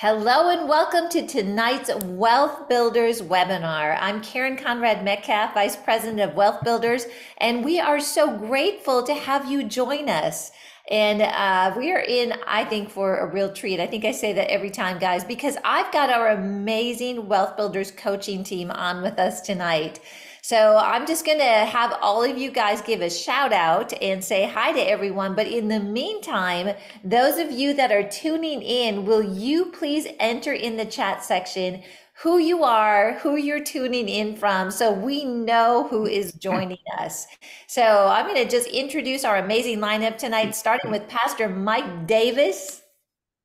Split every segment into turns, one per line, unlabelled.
Hello and welcome to tonight's Wealth Builders webinar. I'm Karen Conrad Metcalf, Vice President of Wealth Builders, and we are so grateful to have you join us. And uh, we are in, I think, for a real treat. I think I say that every time, guys, because I've got our amazing Wealth Builders coaching team on with us tonight. So I'm just going to have all of you guys give a shout out and say hi to everyone. But in the meantime, those of you that are tuning in, will you please enter in the chat section who you are, who you're tuning in from, so we know who is joining us. So I'm going to just introduce our amazing lineup tonight, starting with Pastor Mike Davis.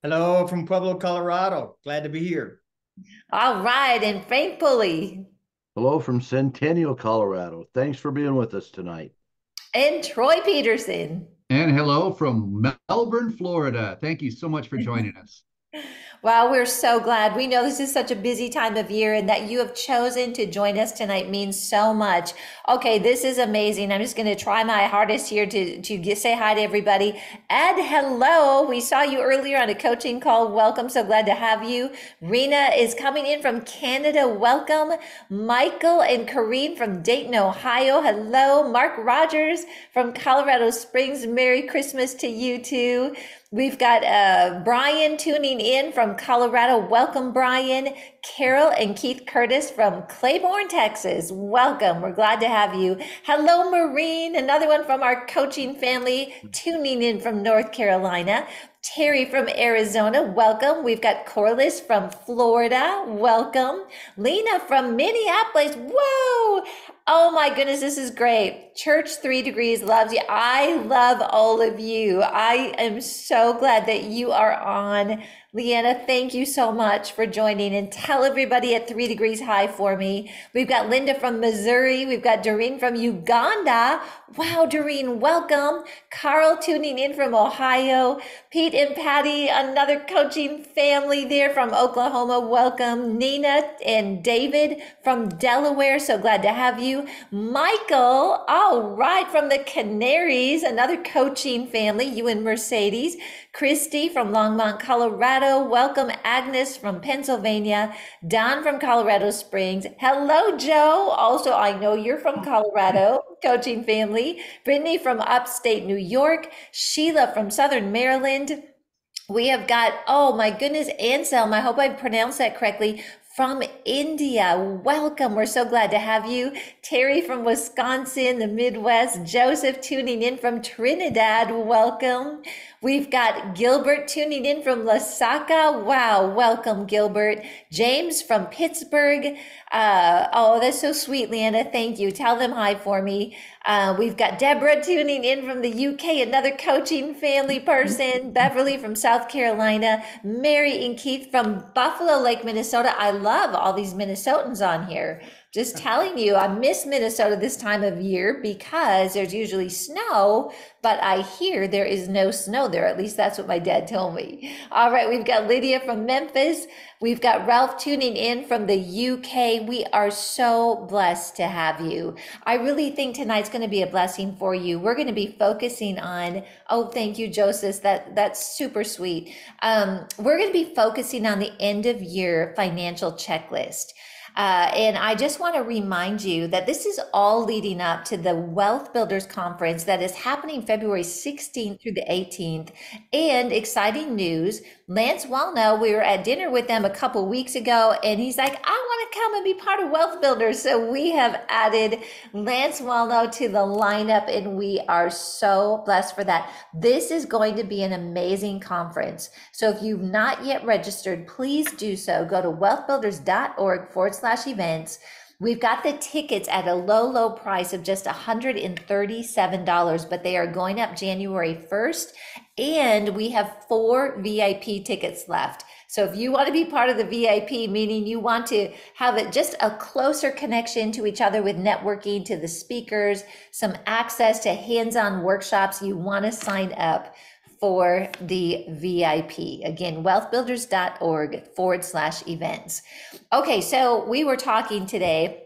Hello from Pueblo, Colorado. Glad to be here.
All right, and Frank Pulley.
Hello from Centennial, Colorado. Thanks for being with us tonight.
And Troy Peterson.
And hello from Melbourne, Florida. Thank you so much for joining us.
Wow, we're so glad. We know this is such a busy time of year and that you have chosen to join us tonight means so much. Okay, this is amazing. I'm just going to try my hardest here to, to say hi to everybody. Ed, hello. We saw you earlier on a coaching call. Welcome. So glad to have you. Rena is coming in from Canada. Welcome. Michael and Kareem from Dayton, Ohio. Hello. Mark Rogers from Colorado Springs. Merry Christmas to you too. We've got uh, Brian tuning in from Colorado. Welcome, Brian. Carol and Keith Curtis from Claiborne, Texas. Welcome. We're glad to have you. Hello, Maureen, another one from our coaching family, tuning in from North Carolina. Terry from Arizona, welcome. We've got Corliss from Florida, welcome. Lena from Minneapolis, whoa. Oh my goodness, this is great. Church Three Degrees loves you. I love all of you. I am so glad that you are on Leanna, thank you so much for joining and tell everybody at three degrees high for me. We've got Linda from Missouri. We've got Doreen from Uganda. Wow, Doreen, welcome. Carl tuning in from Ohio. Pete and Patty, another coaching family there from Oklahoma. Welcome. Nina and David from Delaware. So glad to have you. Michael, oh, all right, from the Canaries, another coaching family, you and Mercedes. Christy from Longmont, Colorado. Welcome, Agnes from Pennsylvania. Don from Colorado Springs. Hello, Joe. Also, I know you're from Colorado, coaching family. Brittany from upstate New York. Sheila from Southern Maryland. We have got, oh my goodness, Anselm. I hope I pronounced that correctly from India. Welcome. We're so glad to have you. Terry from Wisconsin, the Midwest. Joseph tuning in from Trinidad. Welcome. We've got Gilbert tuning in from Lusaka. Wow, welcome, Gilbert. James from Pittsburgh. Uh, oh, that's so sweet, Leanna. Thank you. Tell them hi for me. Uh, we've got Deborah tuning in from the UK, another coaching family person. Beverly from South Carolina. Mary and Keith from Buffalo Lake, Minnesota. I love all these Minnesotans on here. Just telling you, I miss Minnesota this time of year because there's usually snow, but I hear there is no snow there. At least that's what my dad told me. All right, we've got Lydia from Memphis. We've got Ralph tuning in from the UK. We are so blessed to have you. I really think tonight's going to be a blessing for you. We're going to be focusing on, oh, thank you, Joseph. That, that's super sweet. Um, we're going to be focusing on the end of year financial checklist. Uh, and I just want to remind you that this is all leading up to the Wealth Builders Conference that is happening February 16th through the 18th. And exciting news Lance Wallnau, we were at dinner with them a couple weeks ago, and he's like, I want to come and be part of Wealth Builders. So we have added Lance Wallnau to the lineup, and we are so blessed for that. This is going to be an amazing conference. So if you've not yet registered, please do so. Go to wealthbuilders.org forward slash events. We've got the tickets at a low, low price of just $137, but they are going up January 1st. And we have four VIP tickets left. So if you want to be part of the VIP, meaning you want to have it just a closer connection to each other with networking, to the speakers, some access to hands on workshops, you want to sign up for the VIP. Again, wealthbuilders.org forward slash events. Okay, so we were talking today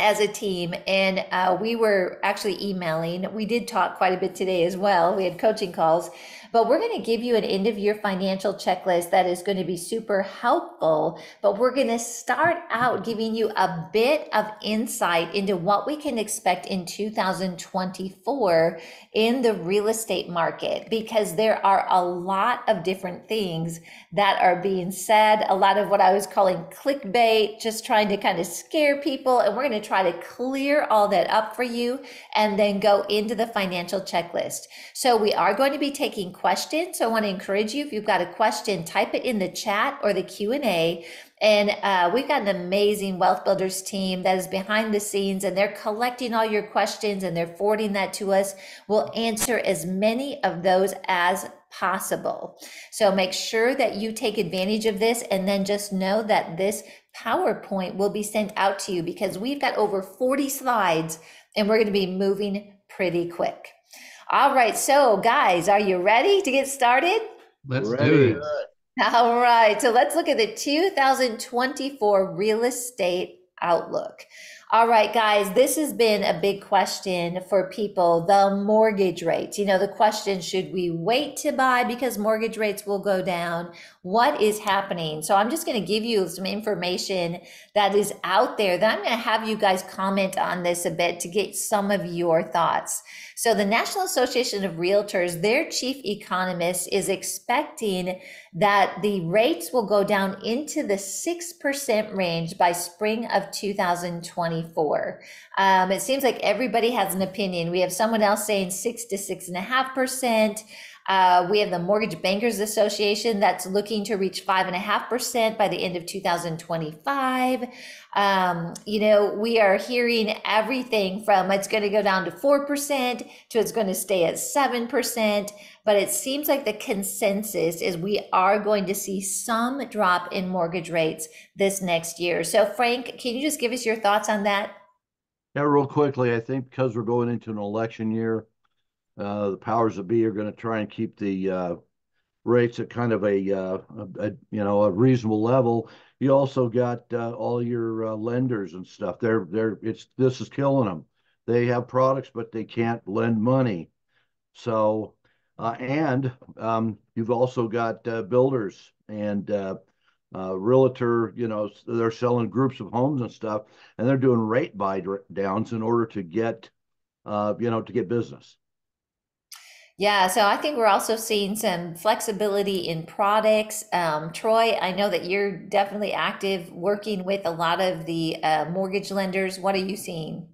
as a team and uh, we were actually emailing. We did talk quite a bit today as well. We had coaching calls, But we're going to give you an end of year financial checklist that is going to be super helpful. But we're going to start out giving you a bit of insight into what we can expect in 2024 in the real estate market because there are a lot of different things that are being said, a lot of what I was calling clickbait, just trying to kind of scare people. And we're going to try to clear all that up for you and then go into the financial checklist. So we are going to be taking questions. So I want to encourage you, if you've got a question, type it in the chat or the Q&A. And uh, we've got an amazing Wealth Builders team that is behind the scenes and they're collecting all your questions and they're forwarding that to us. We'll answer as many of those as possible. So make sure that you take advantage of this and then just know that this PowerPoint will be sent out to you because we've got over 40 slides and we're going to be moving pretty quick. All right, so guys, are you ready to get started?
Let's
Ready.
do it.
All right, so let's look at the 2024 real estate outlook. All right, guys, this has been a big question for people. The mortgage rates. You know, the question should we wait to buy because mortgage rates will go down? What is happening? So, I'm just going to give you some information that is out there that I'm going to have you guys comment on this a bit to get some of your thoughts. So, the National Association of Realtors, their chief economist is expecting that the rates will go down into the 6% range by spring of 2024. Um, it seems like everybody has an opinion. We have someone else saying 6 to 6.5%. Uh, we have the Mortgage Bankers Association that's looking to reach 5.5% by the end of 2025. Um, you know, we are hearing everything from it's going to go down to 4% to it's going to stay at 7%. But it seems like the consensus is we are going to see some drop in mortgage rates this next year. So, Frank, can you just give us your thoughts on that?
Yeah, real quickly, I think because we're going into an election year, uh, the powers that be are going to try and keep the uh, rates at kind of a, uh, a, you know a reasonable level. You also got uh, all your uh, lenders and stuff. They're they're it's this is killing them. They have products, but they can't lend money. So uh, and um, you've also got builders and realtor, you know, they're selling groups of homes and stuff, and they're doing rate buy downs in order to get, uh, you know, to get business.
Yeah, so I think we're also seeing some flexibility in products. Um, Troy, I know that you're definitely active working with a lot of the uh, mortgage lenders. What are you seeing?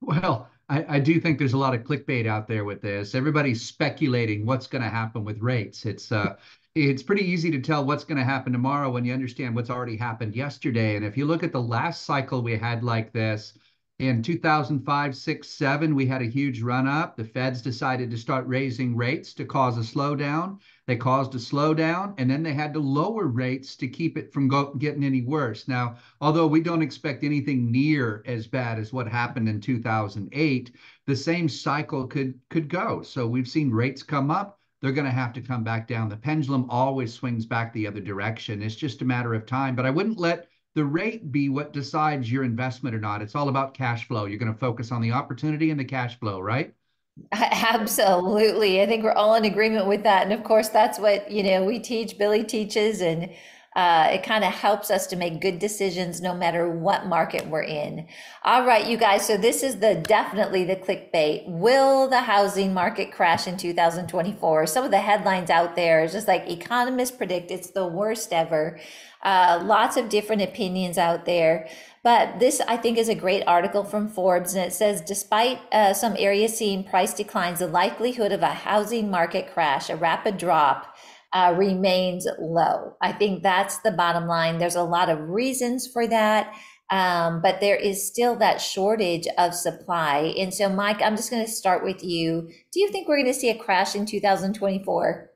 Well, I, I do think there's a lot of clickbait out there with this. Everybody's speculating what's going to happen with rates. It's uh, it's pretty easy to tell what's going to happen tomorrow when you understand what's already happened yesterday. And if you look at the last cycle we had like this, in 2005, 6, 7, we had a huge run up. The feds decided to start raising rates to cause a slowdown. They caused a slowdown, and then they had to lower rates to keep it from go- getting any worse. Now, although we don't expect anything near as bad as what happened in 2008, the same cycle could could go. So we've seen rates come up. They're going to have to come back down. The pendulum always swings back the other direction. It's just a matter of time. But I wouldn't let the rate be what decides your investment or not. It's all about cash flow. You're going to focus on the opportunity and the cash flow, right?
Absolutely. I think we're all in agreement with that. And of course, that's what, you know, we teach, Billy teaches, and uh, it kind of helps us to make good decisions no matter what market we're in. All right, you guys. So this is the definitely the clickbait. Will the housing market crash in 2024? Some of the headlines out there is just like economists predict it's the worst ever. Uh, lots of different opinions out there. But this, I think, is a great article from Forbes, and it says despite uh, some areas seeing price declines, the likelihood of a housing market crash, a rapid drop, uh, remains low. I think that's the bottom line. There's a lot of reasons for that. Um, but there is still that shortage of supply. And so, Mike, I'm just going to start with you. Do you think we're going to see a crash in 2024?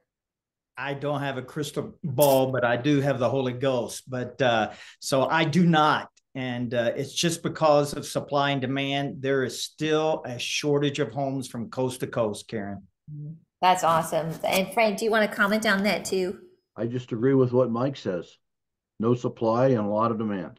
I don't have a crystal ball, but I do have the Holy Ghost. But uh, so I do not. And uh, it's just because of supply and demand. There is still a shortage of homes from coast to coast, Karen.
That's awesome. And Frank, do you want to comment on that too?
I just agree with what Mike says. No supply and a lot of demand.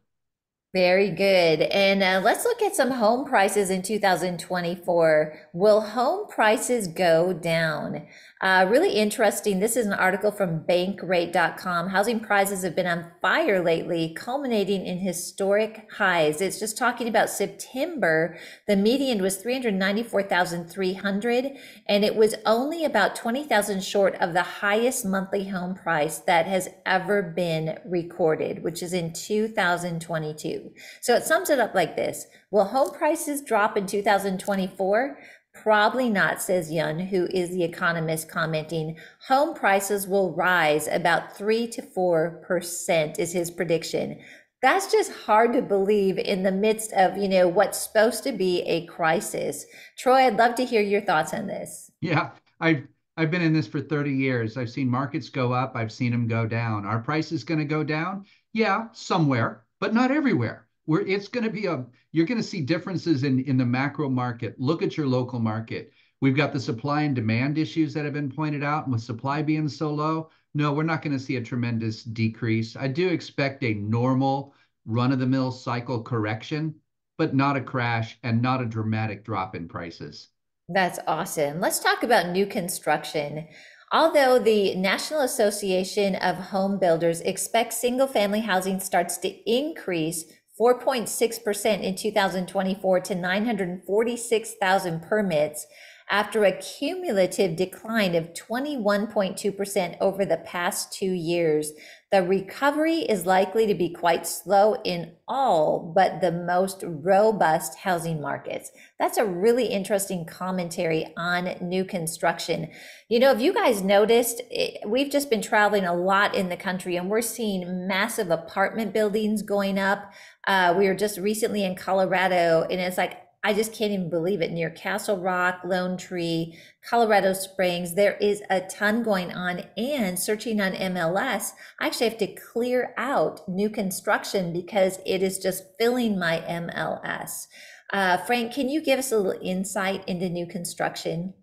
Very good. And uh, let's look at some home prices in 2024. Will home prices go down? Uh, really interesting. This is an article from bankrate.com. Housing prices have been on fire lately, culminating in historic highs. It's just talking about September. The median was 394,300 and it was only about 20,000 short of the highest monthly home price that has ever been recorded, which is in 2022. So it sums it up like this. Will home prices drop in 2024? Probably not, says Yun, who is the economist commenting. Home prices will rise about 3 to 4% is his prediction. That's just hard to believe in the midst of, you know, what's supposed to be a crisis. Troy, I'd love to hear your thoughts on this.
Yeah, I've I've been in this for 30 years. I've seen markets go up, I've seen them go down. Are prices going to go down? Yeah, somewhere, but not everywhere where it's going to be a you're going to see differences in in the macro market. Look at your local market. We've got the supply and demand issues that have been pointed out and with supply being so low. No we're not going to see a tremendous decrease. I do expect a normal run of the mill cycle correction but not a crash and not a dramatic drop in prices.
That's awesome. Let's talk about new construction. Although the National Association of Home Builders expects single family housing starts to increase 4.6% in 2024 to 946,000 permits after a cumulative decline of 21.2% over the past two years. The recovery is likely to be quite slow in all but the most robust housing markets. That's a really interesting commentary on new construction. You know, if you guys noticed, it, we've just been traveling a lot in the country and we're seeing massive apartment buildings going up. Uh, we were just recently in Colorado, and it's like I just can't even believe it. Near Castle Rock, Lone Tree, Colorado Springs, there is a ton going on. And searching on MLS, I actually have to clear out new construction because it is just filling my MLS. Uh, Frank, can you give us a little insight into new construction?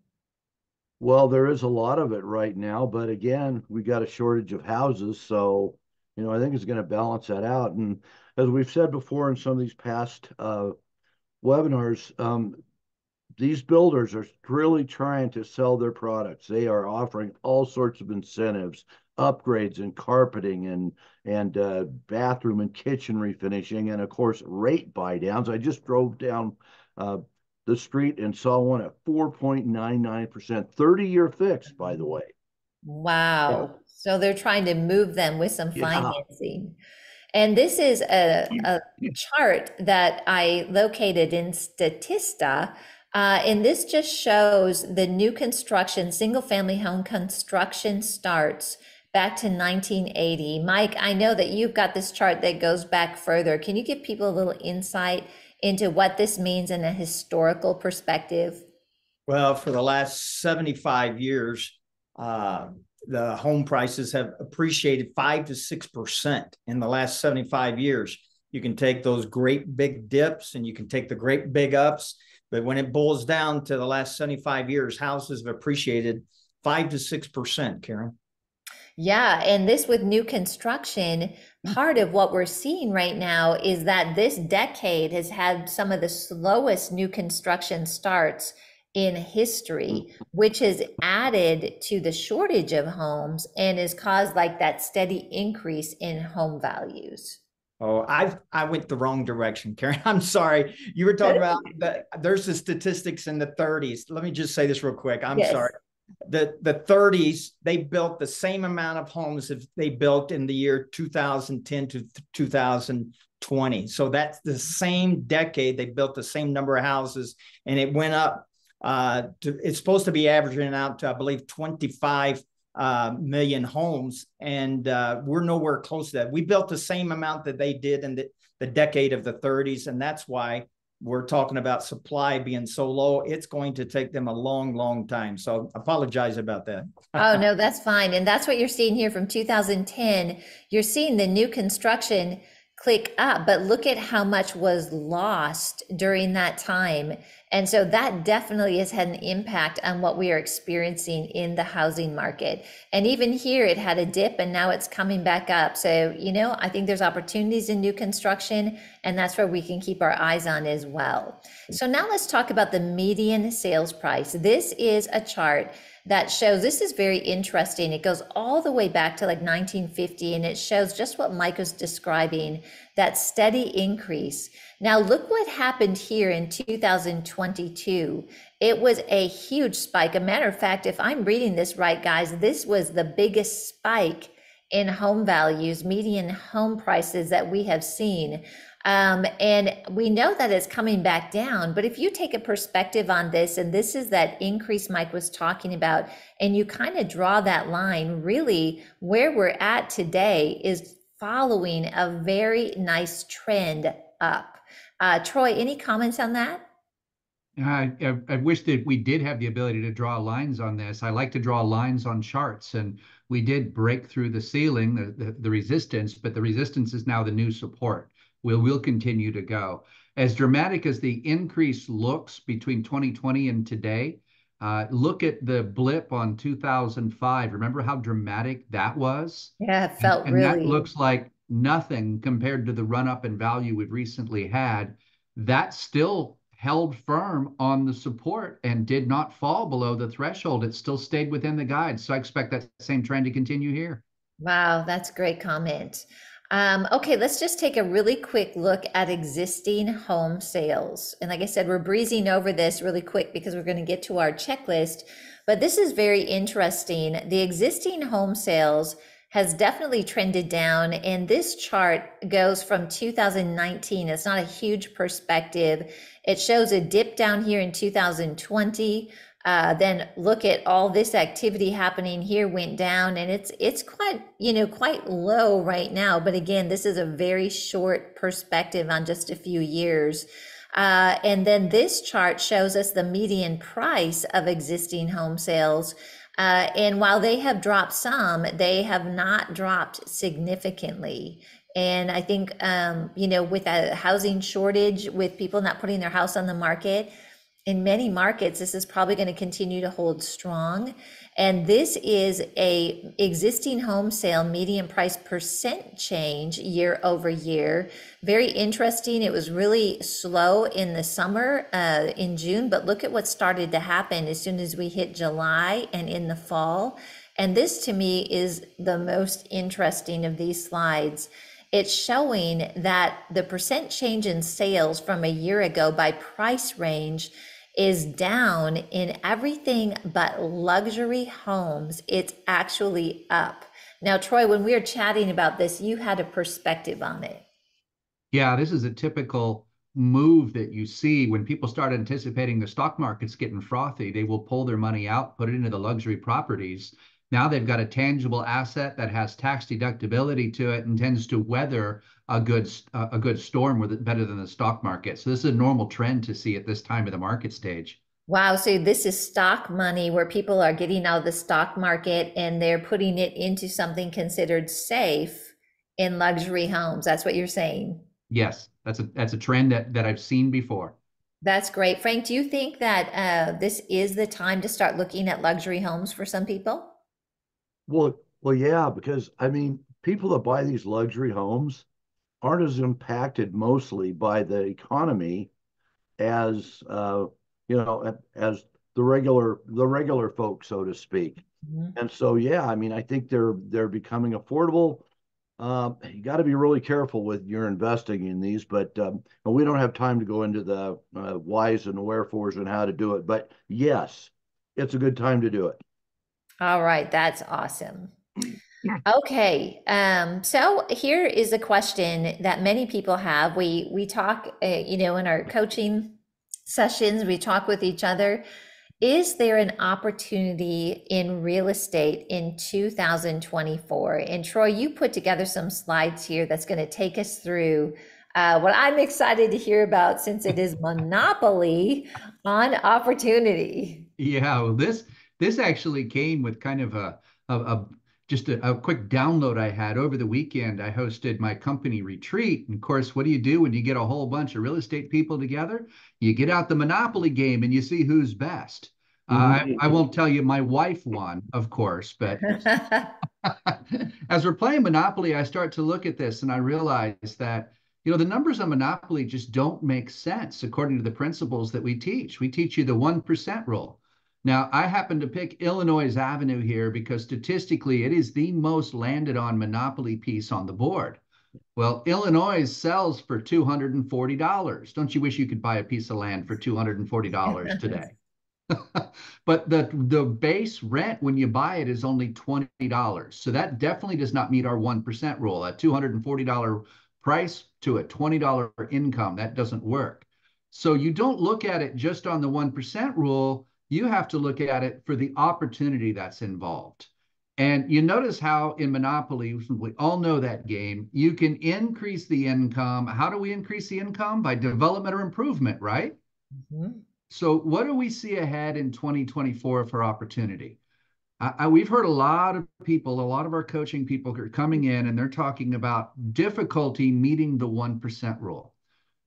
Well, there is a lot of it right now, but again, we got a shortage of houses, so you know I think it's going to balance that out. And as we've said before in some of these past uh, webinars, um, these builders are really trying to sell their products. They are offering all sorts of incentives, upgrades and carpeting and and uh, bathroom and kitchen refinishing, and of course rate buy downs. I just drove down uh, the street and saw one at 4.99%, 30 year fix, by the way.
Wow. Yeah. So they're trying to move them with some financing. And this is a, a chart that I located in Statista. Uh, and this just shows the new construction, single family home construction starts back to 1980. Mike, I know that you've got this chart that goes back further. Can you give people a little insight into what this means in a historical perspective?
Well, for the last 75 years, uh, the home prices have appreciated five to six percent in the last 75 years. You can take those great big dips and you can take the great big ups, but when it boils down to the last 75 years, houses have appreciated five to six percent, Karen.
Yeah, and this with new construction, mm. part of what we're seeing right now is that this decade has had some of the slowest new construction starts in history, mm. which has added to the shortage of homes and has caused like that steady increase in home values.
Oh, I I went the wrong direction, Karen. I'm sorry. You were talking about that. There's the statistics in the 30s. Let me just say this real quick. I'm yes. sorry. The the 30s they built the same amount of homes as they built in the year 2010 to 2020. So that's the same decade they built the same number of houses, and it went up uh, to, it's supposed to be averaging out to, I believe, 25 uh, million homes, and uh, we're nowhere close to that. We built the same amount that they did in the, the decade of the 30s, and that's why we're talking about supply being so low. It's going to take them a long, long time. So apologize about that.
oh, no, that's fine. And that's what you're seeing here from 2010. You're seeing the new construction click up, but look at how much was lost during that time. And so that definitely has had an impact on what we are experiencing in the housing market. And even here, it had a dip and now it's coming back up. So, you know, I think there's opportunities in new construction, and that's where we can keep our eyes on as well. So now let's talk about the median sales price. This is a chart that shows this is very interesting. It goes all the way back to like 1950 and it shows just what Mike was describing that steady increase. Now, look what happened here in 2022. It was a huge spike. A matter of fact, if I'm reading this right, guys, this was the biggest spike in home values, median home prices that we have seen. Um, and we know that it's coming back down. But if you take a perspective on this, and this is that increase Mike was talking about, and you kind of draw that line, really where we're at today is following a very nice trend up. Uh, Troy, any comments on that?
I, I, wish that we did have the ability to draw lines on this. I like to draw lines on charts, and we did break through the ceiling, the, the, the resistance, but the resistance is now the new support will will continue to go. As dramatic as the increase looks between 2020 and today, uh, look at the blip on 2005. Remember how dramatic that was?
Yeah, it felt
and,
and
really. that looks like nothing compared to the run up in value we've recently had. That still held firm on the support and did not fall below the threshold. It still stayed within the guide. So I expect that same trend to continue here.
Wow, that's a great comment. Um, okay, let's just take a really quick look at existing home sales. And like I said, we're breezing over this really quick because we're going to get to our checklist. But this is very interesting. The existing home sales has definitely trended down. And this chart goes from 2019. It's not a huge perspective. It shows a dip down here in 2020 uh, then look at all this activity happening here went down and it's it's quite you know quite low right now. But again this is a very short perspective on just a few years. Uh, and then this chart shows us the median price of existing home sales. Uh, and while they have dropped some they have not dropped significantly. And i think um, you know with a housing shortage with people not putting their house on the market in many markets this is probably going to continue to hold strong. And this is a existing home sale median price percent change year over year. Very interesting. It was really slow in the summer uh, in june but look at what started to happen as soon as we hit july and in the fall. And this to me is the most interesting of these slides. It's showing that the percent change in sales from a year ago by price range is down in everything but luxury homes. It's actually up. Now, Troy, when we were chatting about this, you had a perspective on it.
Yeah, this is a typical move that you see when people start anticipating the stock market's getting frothy. They will pull their money out, put it into the luxury properties. Now they've got a tangible asset that has tax deductibility to it and tends to weather a good a good storm with it better than the stock market. So this is a normal trend to see at this time of the market stage.
Wow, so this is stock money where people are getting out of the stock market and they're putting it into something considered safe in luxury homes. That's what you're saying.
Yes, that's a that's a trend that that I've seen before.
That's great. Frank, do you think that uh, this is the time to start looking at luxury homes for some people?
Well, well, yeah, because I mean, people that buy these luxury homes aren't as impacted mostly by the economy as uh, you know as the regular the regular folk, so to speak. Mm-hmm. And so, yeah, I mean, I think they're they're becoming affordable. Uh, you got to be really careful with your investing in these, but um, we don't have time to go into the uh, whys and wherefores and how to do it. But yes, it's a good time to do it.
All right, that's awesome. Okay, um, so here is a question that many people have. We we talk, uh, you know, in our coaching sessions, we talk with each other. Is there an opportunity in real estate in 2024? And Troy, you put together some slides here that's going to take us through uh, what I'm excited to hear about since it is monopoly on opportunity.
Yeah, well, this this actually came with kind of a, a, a just a, a, quick download I had over the weekend. I hosted my company retreat. And of course, what do you do when you get a whole bunch of real estate people together? You get out the Monopoly game and you see who's best. Mm-hmm. Uh, I, I, won't tell you my wife won, of course, but as we're playing Monopoly, I start to look at this and I realize that you know the numbers on Monopoly just don't make sense according to the principles that we teach. We teach you the one percent rule. Now, I happen to pick Illinois Avenue here because statistically it is the most landed on monopoly piece on the board. Well, Illinois sells for $240. Don't you wish you could buy a piece of land for $240 today? but the the base rent when you buy it is only $20. So that definitely does not meet our 1% rule. A $240 price to a $20 income, that doesn't work. So you don't look at it just on the 1% rule you have to look at it for the opportunity that's involved. And you notice how in Monopoly, we all know that game, you can increase the income. How do we increase the income? By development or improvement, right? Mm-hmm. So, what do we see ahead in 2024 for opportunity? I, we've heard a lot of people, a lot of our coaching people are coming in and they're talking about difficulty meeting the 1% rule.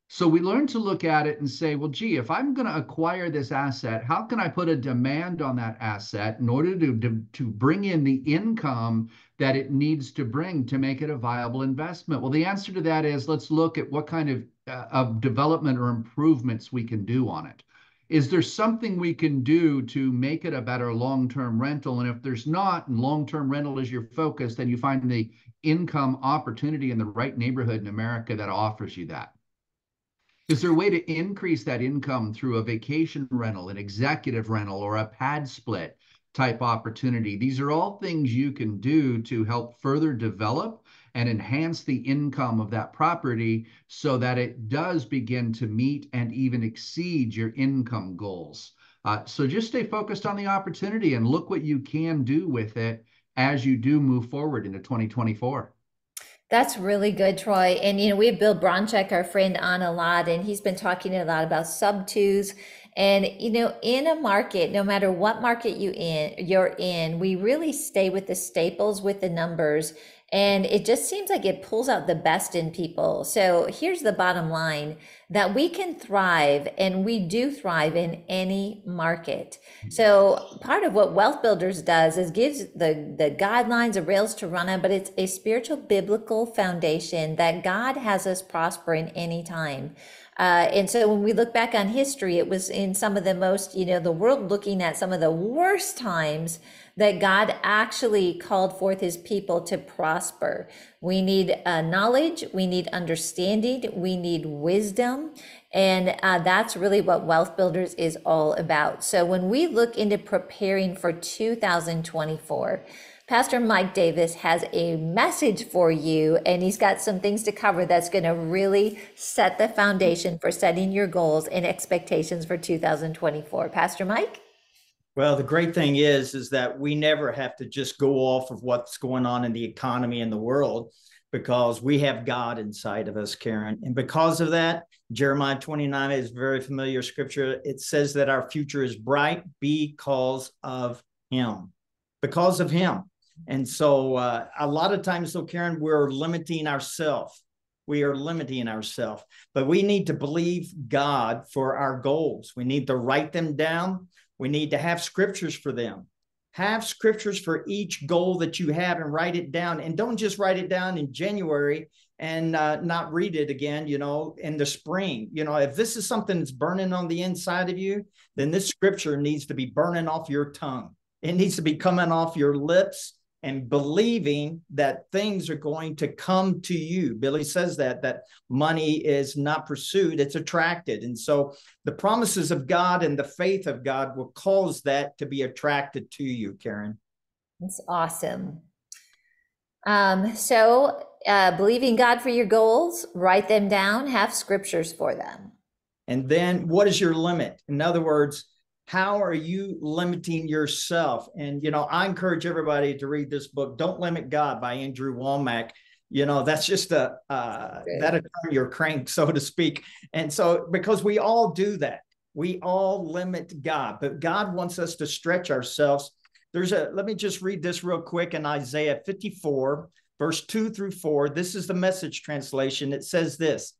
So we learn to look at it and say, well, gee, if I'm going to acquire this asset, how can I put a demand on that asset in order to, to, to bring in the income that it needs to bring to make it a viable investment? Well, the answer to that is let's look at what kind of, uh, of development or improvements we can do on it. Is there something we can do to make it a better long-term rental? And if there's not, and long-term rental is your focus, then you find the income opportunity in the right neighborhood in America that offers you that. Is there a way to increase that income through a vacation rental, an executive rental, or a PadSplit type opportunity? These are all things you can do to help further develop and enhance the income of that property so that it does begin to meet and even exceed your income goals. Uh, so just stay focused on the opportunity and look what you can do with it as you do move forward into 2024.
That's really good, Troy. And you know, we have Bill Bronchick, our friend, on a lot, and he's been talking a lot about sub twos. And you know, in a market, no matter what market you in you're in, we really stay with the staples, with the numbers, and it just seems like it pulls out the best in people. So here's the bottom line that we can thrive and we do thrive in any market. Mm-hmm. So part of what Wealth Builders does is gives the, the guidelines, the rails to run on, but it's a spiritual biblical foundation that God has us prosper in any time. Uh, and so when we look back on history, it was in some of the most, you know, the world looking at some of the worst times that God actually called forth his people to prosper. We need uh, knowledge, we need understanding, we need wisdom. And uh, that's really what Wealth Builders is all about. So when we look into preparing for 2024, Pastor Mike Davis has a message for you, and he's got some things to cover that's going to really set the foundation for setting your goals and expectations for 2024. Pastor Mike?
Well, the great thing is, is that we never have to just go off of what's going on in the economy and the world because we have God inside of us, Karen. And because of that, Jeremiah 29 is very familiar scripture. It says that our future is bright because of Him, because of Him. And so uh, a lot of times, though, Karen, we're limiting ourselves. We are limiting ourselves, but we need to believe God for our goals. We need to write them down. We need to have scriptures for them. Have scriptures for each goal that you have and write it down. And don't just write it down in January and uh, not read it again, you know, in the spring. You know, if this is something that's burning on the inside of you, then this scripture needs to be burning off your tongue. It needs to be coming off your lips and believing that things are going to come to you. Billy says that that money is not pursued, it's attracted. And so the promises of God and the faith of God will cause that to be attracted to you, Karen.
That's awesome. Um, so uh, believing God for your goals, write them down, have scriptures for them.
And then what is your limit? In other words, how are you limiting yourself? And, you know, I encourage everybody to read this book, Don't Limit God by Andrew Wommack. You know, that's just a, uh, that'll turn your crank, so to speak. And so, because we all do that, we all limit God, but God wants us to stretch ourselves. There's a, let me just read this real quick in Isaiah 54, verse 2 through 4. This is the message translation. It says this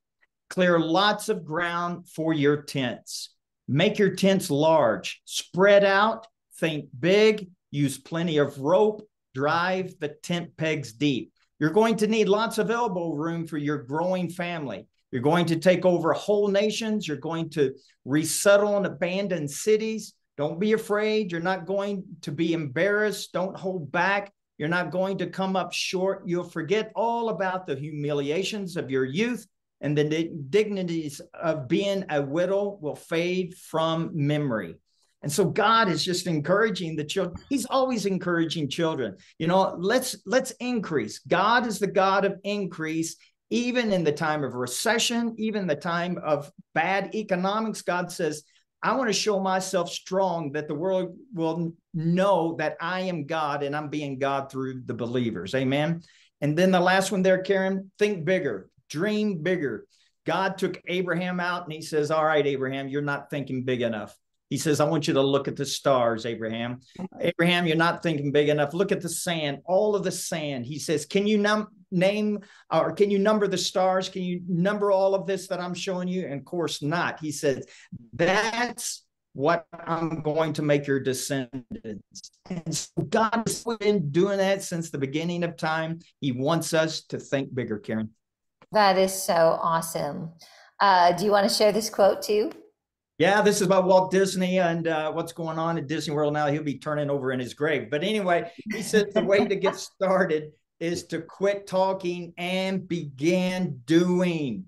clear lots of ground for your tents Make your tents large, spread out, think big, use plenty of rope, drive the tent pegs deep. You're going to need lots of elbow room for your growing family. You're going to take over whole nations. You're going to resettle and abandon cities. Don't be afraid. You're not going to be embarrassed. Don't hold back. You're not going to come up short. You'll forget all about the humiliations of your youth, and the dignities of being a widow will fade from memory. And so God is just encouraging the children. He's always encouraging children. You know, let's let's increase. God is the God of increase even in the time of recession, even the time of bad economics. God says, I want to show myself strong that the world will know that I am God and I'm being God through the believers. Amen. And then the last one there, Karen, think bigger, dream bigger. God took Abraham out and he says, All right, Abraham, you're not thinking big enough. He says, I want you to look at the stars, Abraham. Abraham, you're not thinking big enough. Look at the sand, all of the sand. He says, Can you num- name or can you number the stars? Can you number all of this that I'm showing you? And of course not. He says, That's what I'm going to make your descendants. And so God has been doing that since the beginning of time. He wants us to think bigger, Karen.
That is so awesome. Uh, do you want to share this quote too?
Yeah, this is about Walt Disney and uh, what's going on at Disney World now. He'll be turning over in his grave. But anyway, he said the way to get started is to quit talking and begin doing.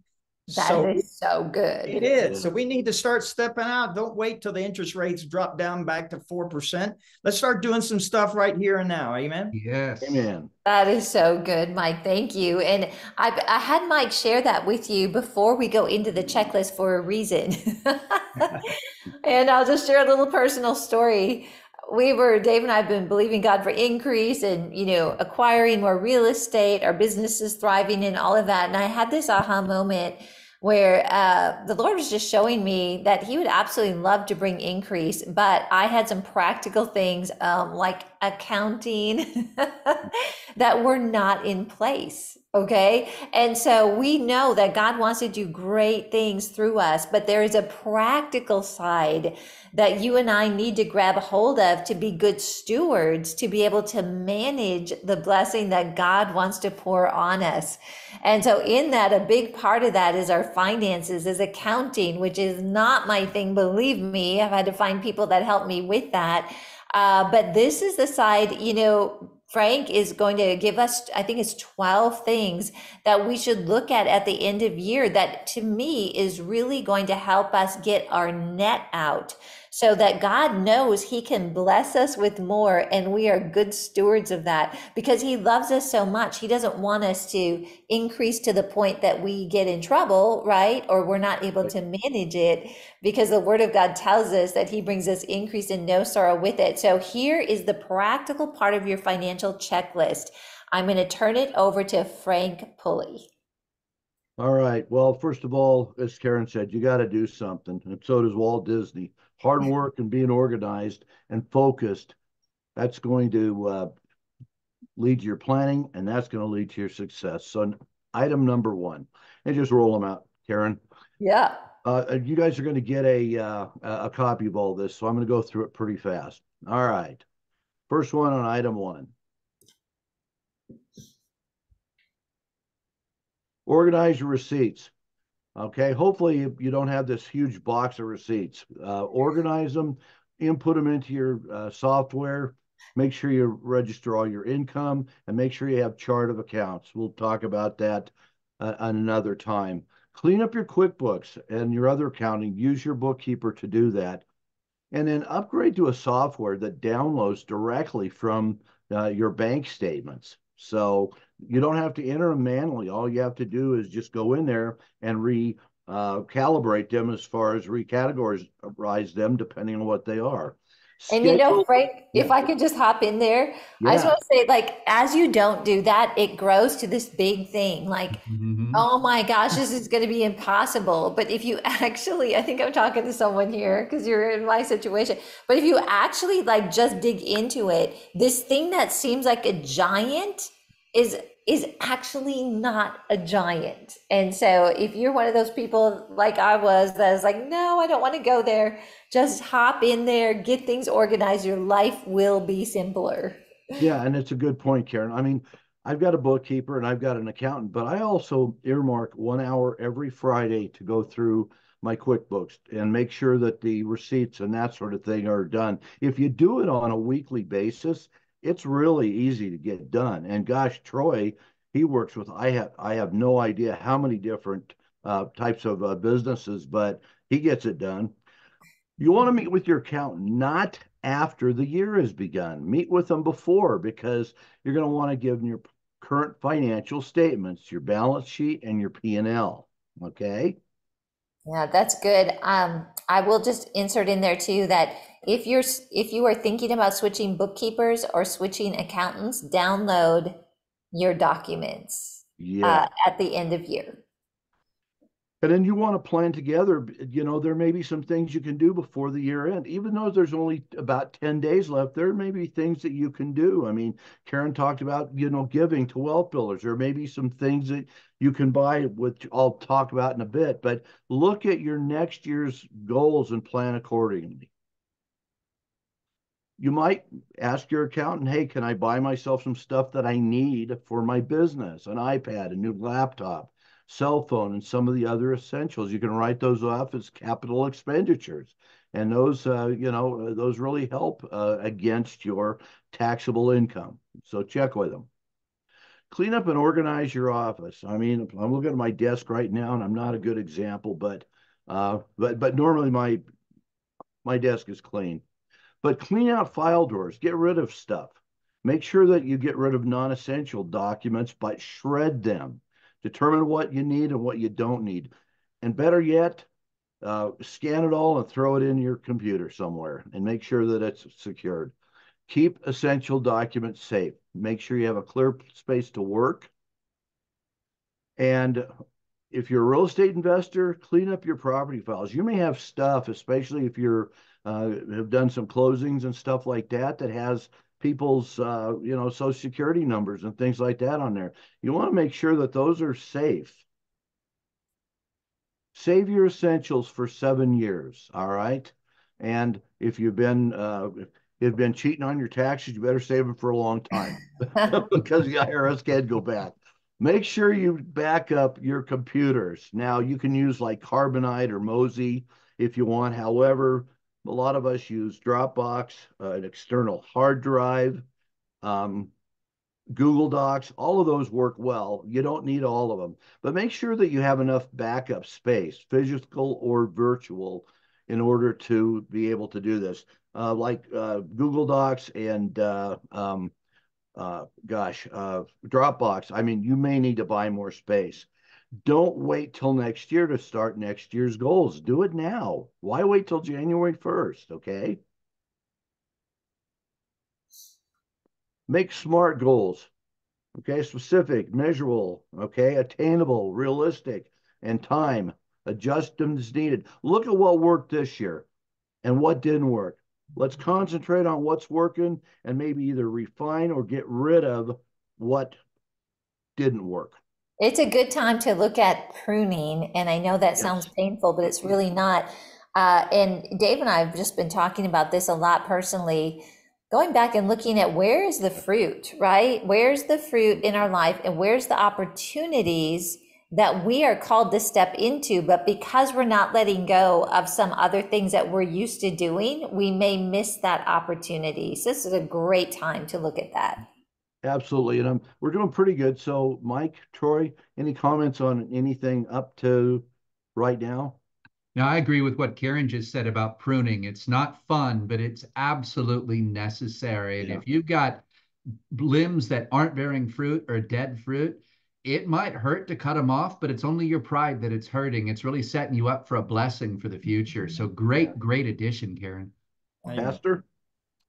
That so, is so good.
It is. So we need to start stepping out. Don't wait till the interest rates drop down back to 4%. Let's start doing some stuff right here and now. Amen.
Yes.
Amen.
That is so good, Mike. Thank you. And I, I had Mike share that with you before we go into the checklist for a reason. and I'll just share a little personal story we were Dave and I have been believing God for increase and you know acquiring more real estate, our businesses thriving and all of that. And I had this aha moment where uh, the Lord was just showing me that He would absolutely love to bring increase, but I had some practical things um, like accounting that were not in place. Okay. And so we know that God wants to do great things through us, but there is a practical side that you and I need to grab hold of to be good stewards, to be able to manage the blessing that God wants to pour on us. And so, in that, a big part of that is our finances, is accounting, which is not my thing. Believe me, I've had to find people that help me with that. Uh, but this is the side, you know, Frank is going to give us, I think it's 12 things that we should look at at the end of year that to me is really going to help us get our net out so that God knows He can bless us with more and we are good stewards of that because He loves us so much. He doesn't want us to increase to the point that we get in trouble, right? Or we're not able to manage it because the Word of God tells us that He brings us increase and no sorrow with it. So here is the practical part of your financial checklist. I'm going to turn it over to Frank Pulley.
All right. Well, first of all, as Karen said, you got to do something. And so does Walt Disney hard work and being organized and focused, that's going to uh, lead to your planning and that's going to lead to your success. So, item number one, and just roll them out, Karen.
Yeah.
Uh, you guys are going to get a uh, a copy of all this, so I'm going to go through it pretty fast. All right. First one on item one. Organize your receipts. Okay, hopefully you, don't have this huge box of receipts. Uh, organize them, input them into your uh, software. Make sure you register all your income and make sure you have chart of accounts. We'll talk about that uh, another time. Clean up your QuickBooks and your other accounting. Use your bookkeeper to do that. And then upgrade to a software that downloads directly from uh, your bank statements. So you don't have to enter them manually. All you have to do is just go in there and recalibrate uh, them as far as recategorize them depending on what they are.
And you know, Frank, yeah. if I could just hop in there, yeah. I just want to say, like, as you don't do that, it grows to this big thing. Like, mm-hmm. oh my gosh, this is going to be impossible. But if you actually, I think I'm talking to someone here because you're in my situation. But if you actually like just dig into it, this thing that seems like a giant is is actually not a giant. And so if you're one of those people like I was that is like, no, I don't want to go there, just hop in there, get things organized. Your life will be simpler.
Yeah, and it's a good point, Karen. I mean, I've got a bookkeeper and I've got an accountant, but I also earmark one hour every Friday to go through my QuickBooks and make sure that the receipts and that sort of thing are done. If you do it on a weekly basis, it's really easy to get done. And gosh, Troy, he works with I have I have no idea how many different uh, types of uh, businesses, but he gets it done. You want to meet with your accountant not after the year has begun. Meet with them before because you're going to want to give them your current financial statements, your balance sheet, and your P and L. Okay.
Yeah, that's good. Um, I will just insert in there too that if you're if you are thinking about switching bookkeepers or switching accountants, download your documents
Yeah.
uh, at the end of year.
And then you want to plan together, you know, there may be some things you can do before the year end. Even though there's only about 10 days left, there may be things that you can do. I mean, Karen talked about, you know, giving to wealth builders. There may be some things that you can buy, which I'll talk about in a bit, but look at your next year's goals and plan accordingly. You might ask your accountant, hey, can I buy myself some stuff that I need for my business? An iPad, a new laptop cell phone and some of the other essentials. You can write those off as capital expenditures. And those, uh, you know, uh, those really help uh, against your taxable income. So check with them. Clean up and organize your office. I mean, I'm looking at my desk right now, and I'm not a good example, but uh, but but normally my my desk is clean. But clean out file drawers. Get rid of stuff. Make sure that you get rid of non-essential documents, but shred them determine what you need and what you don't need. And better yet, uh, scan it all and throw it in your computer somewhere and make sure that it's secured. Keep essential documents safe. Make sure you have a clear space to work. And if you're a real estate investor, clean up your property files. You may have stuff, especially if you're uh, have done some closings and stuff like that, that has people's uh, you know social security numbers and things like that on there. You want to make sure that those are safe. Save your essentials for seven years all right? And if you've been uh, if you've been cheating on your taxes you better save them for a long time because the irs can't go back. Make sure you back up your computers. Now you can use like carbonite or mozy if you want. However a lot of us use Dropbox, uh, an external hard drive, um, Google Docs. All of those work well. You don't need all of them, but make sure that you have enough backup space, physical or virtual, in order to be able to do this. Uh, like uh, Google Docs and uh, um, uh, gosh, uh, Dropbox. I mean, you may need to buy more space. Don't wait till next year to start next year's goals. Do it now. Why wait till January 1st? Okay. Make smart goals. Okay. Specific, measurable, okay. Attainable, realistic, and time. Adjust them as needed. Look at what worked this year and what didn't work. Let's concentrate on what's working and maybe either refine or get rid of what didn't work.
It's a good time to look at pruning, and I know that sounds painful, but it's really not. Uh, and Dave and I have just been talking about this a lot personally, going back and looking at where is the fruit, right? Where's the fruit in our life, and where's the opportunities that we are called to step into? But because we're not letting go of some other things that we're used to doing, we may miss that opportunity. So this is a great time to look at that.
Absolutely. And um, we're doing pretty good. So, Mike, Troy, any comments on anything up to right now?
Now, I agree with what Karen just said about pruning. It's not fun, but it's absolutely necessary. And
Yeah.
if you've got limbs that aren't bearing fruit or dead fruit, it might hurt to cut them off, but it's only your pride that it's hurting. It's really setting you up for a blessing for the future. So great, great addition, Karen.
Amen.
Pastor?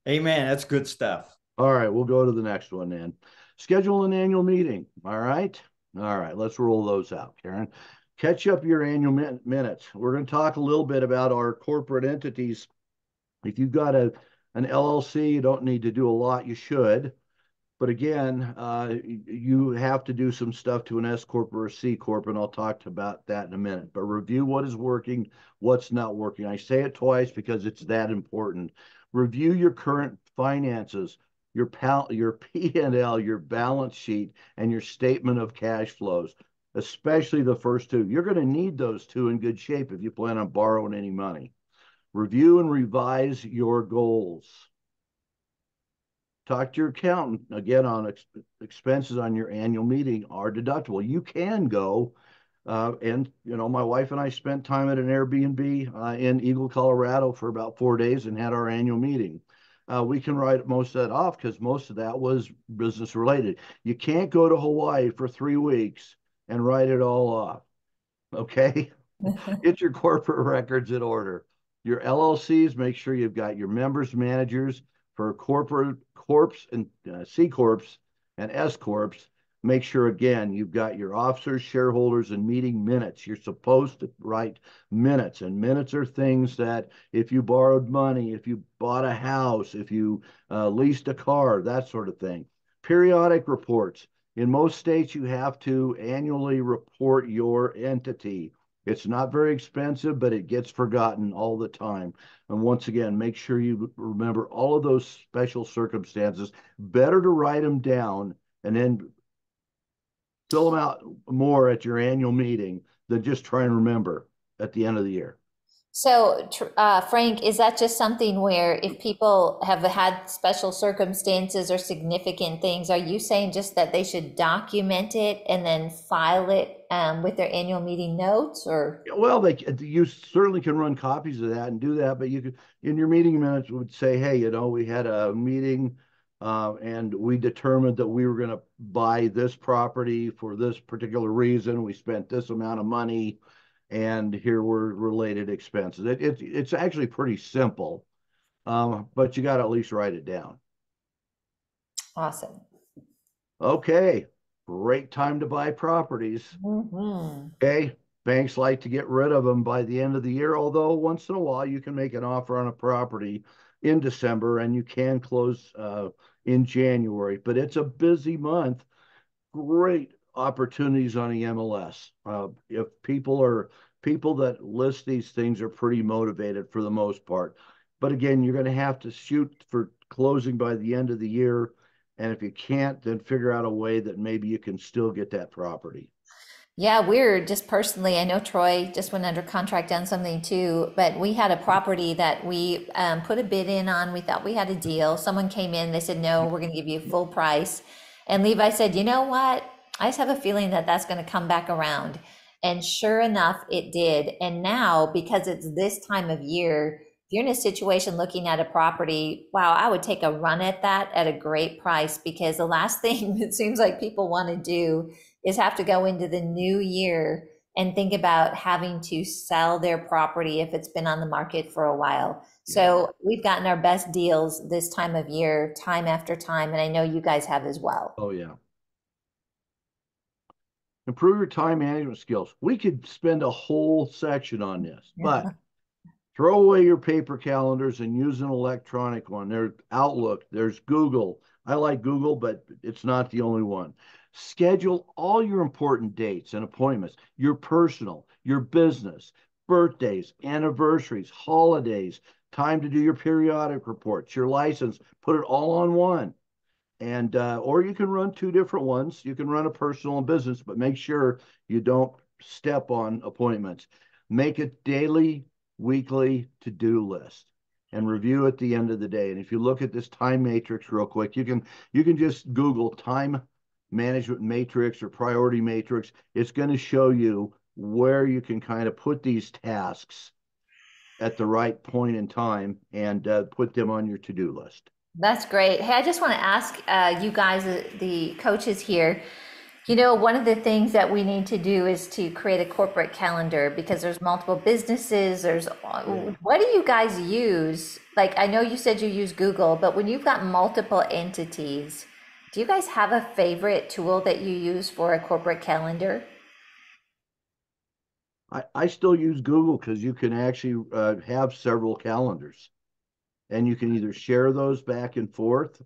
Amen. That's good stuff.
All right, we'll go to the next one then. Schedule an annual meeting. All right. All right, let's roll those out, Karen. Catch up your annual min- minutes. We're going to talk a little bit about our corporate entities. If you've got a an LLC, you don't need to do a lot. You should. But again, uh, you have to do some stuff to an S corp or a C corp, and I'll talk about that in a minute. But review what is working, what's not working. I say it twice because it's that important. Review your current finances, your pal, your P and L, your balance sheet, and your statement of cash flows. especially the first two. You're going to need those two in good shape if you plan on borrowing any money. Review and revise your goals. Talk to your accountant again on ex expenses on your annual meeting are deductible. You can go uh, and you know, my wife and I spent time at an Airbnb uh, in Eagle, Colorado for about four days and had our annual meeting. Uh, we can write most of that off because most of that was business related. You can't go to Hawaii for three weeks and write it all off. Okay. Get your corporate records in order. Your LLCs, make sure you've got your members, managers for corporate corps and uh, C corps and S corps. Make sure again you've got your officers, shareholders, and meeting minutes. You're supposed to write minutes, and minutes are things that if you borrowed money, if you bought a house, if you uh, leased a car, that sort of thing. Periodic reports in most states, you have to annually report your entity. It's not very expensive, but it gets forgotten all the time. And once again, make sure you remember all of those special circumstances. Better to write them down and then fill them out more at your annual meeting than just try and remember at the end of the year.
So, uh, Frank, is that just something where if people have had special circumstances or significant things, are you saying just that they should document it and then file it um, with their annual meeting notes, or?
Well, they you certainly can run copies of that and do that, but you could in your meeting minutes would say, hey, you know, we had a meeting. Uh, and we determined that we were going to buy this property for this particular reason. We spent this amount of money and here were related expenses. It, it it's actually pretty simple, um, but you got to at least write it down.
Awesome.
Okay, great time to buy properties.
Mm-hmm.
Okay, banks like to get rid of them by the end of the year, although once in a while you can make an offer on a property in December and you can close uh, in January, but it's a busy month. Great opportunities on the MLS. Uh, if people are people that list these things are pretty motivated for the most part. But again, you're going to have to shoot for closing by the end of the year. And if you can't, then figure out a way that maybe you can still get that property.
Yeah, we're just personally, I know Troy just went under contract on something too, but we had a property that we um, put a bid in on. We thought we had a deal. Someone came in, they said, no, we're going to give you a full price. And Levi said, you know what? I just have a feeling that that's going to come back around. And sure enough, it did. And now, because it's this time of year, if you're in a situation looking at a property, wow, I would take a run at that at a great price because the last thing it seems like people want to do is have to go into the new year and think about having to sell their property if it's been on the market for a while. So we've gotten our best deals this time of year, time after time, and I know you guys have as well.
Oh, yeah improve your time management skills. We could spend a whole section on this, but throw away your paper calendars and use an electronic one. There's Outlook, there's Google. I like Google, but it's not the only one. Schedule all your important dates and appointments, your personal, your business, birthdays, anniversaries, holidays, time to do your periodic reports, your license, put it all on one and uh, or you can run two different ones. You can run a personal and business, but make sure you don't step on appointments. Make a daily, weekly to-do list and review at the end of the day. And if you look at this time matrix real quick, you can you can just Google time management matrix or priority matrix. It's going to show you where you can kind of put these tasks at the right point in time and uh, put them on your to-do list.
That's great. Hey, I just want to ask uh, you guys, uh, the coaches here, you know, one of the things that we need to do is to create a corporate calendar because there's multiple businesses. There's uh, what do you guys use? Like, I know you said you use Google, but when you've got multiple entities, do you guys have a favorite tool that you use for a corporate calendar?
I, I still use Google because you can actually uh, have several calendars. And you can either share those back and forth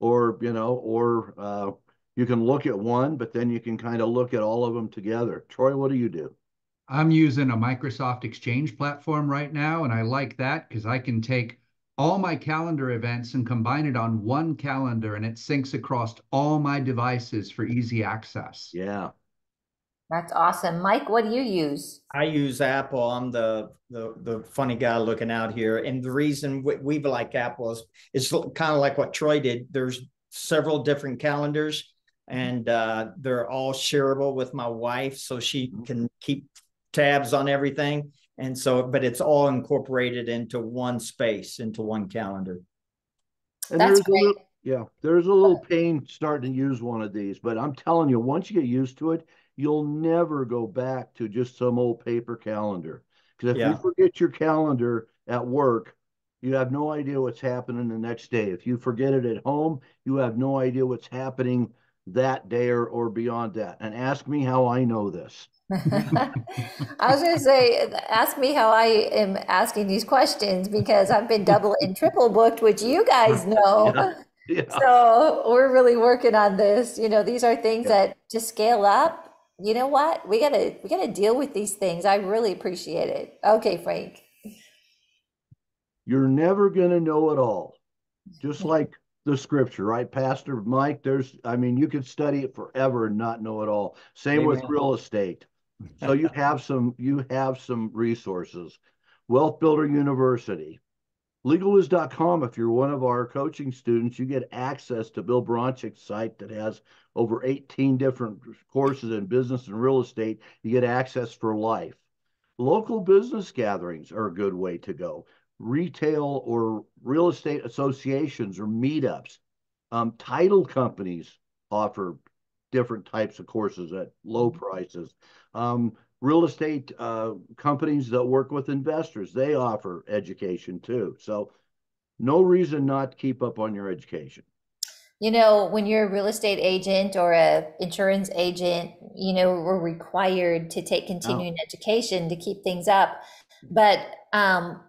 or you know or uh, you can look at one but then you can kind of look at all of them together. Troy what do you do?
I'm using a microsoft exchange platform right now and i like that because i can take all my calendar events and combine it on one calendar and it syncs across all my devices for easy access
yeah
That's awesome. Mike, what do you use?
I use Apple. I'm the the the funny guy looking out here, and the reason we, we like Apple is it's kind of like what Troy did. There's several different calendars, and uh, they're all shareable with my wife, so she can keep tabs on everything. And so, but it's all incorporated into one space, into one calendar.
And
That's
there's
great.
little, yeah, there's a little pain starting to use one of these, but I'm telling you, once you get used to it, you'll never go back to just some old paper calendar. Because if
Yeah.
you forget your calendar at work, you have no idea what's happening the next day. If you forget it at home, you have no idea what's happening that day or, or beyond that. And ask me how I know this.
I was going to say, ask me how I am asking these questions because I've been double and triple booked, which you guys know.
Yeah. Yeah.
So we're really working on this. You know, these are things that to scale up. You know what? We gotta we gotta deal with these things. I really appreciate it. Okay, Frank.
You're never going to know it all. Just mm-hmm. like the scripture, right? Pastor Mike, there's, I mean, you could study it forever and not know it all. Same with real estate. So you have some, you have some resources. Wealth Builder University. LegalWiz.com, if you're one of our coaching students, you get access to Bill Bronchick's site that has over 18 different courses in business and real estate. You get access for life. Local business gatherings are a good way to go. Retail or real estate associations or meetups. Um, title companies offer different types of courses at low prices. Um, real estate uh, companies that work with investors, they offer education too. So, no reason not to keep up on your education.
You know, when you're a real estate agent or a insurance agent, you know, we're required to take continuing education to keep things up. But um,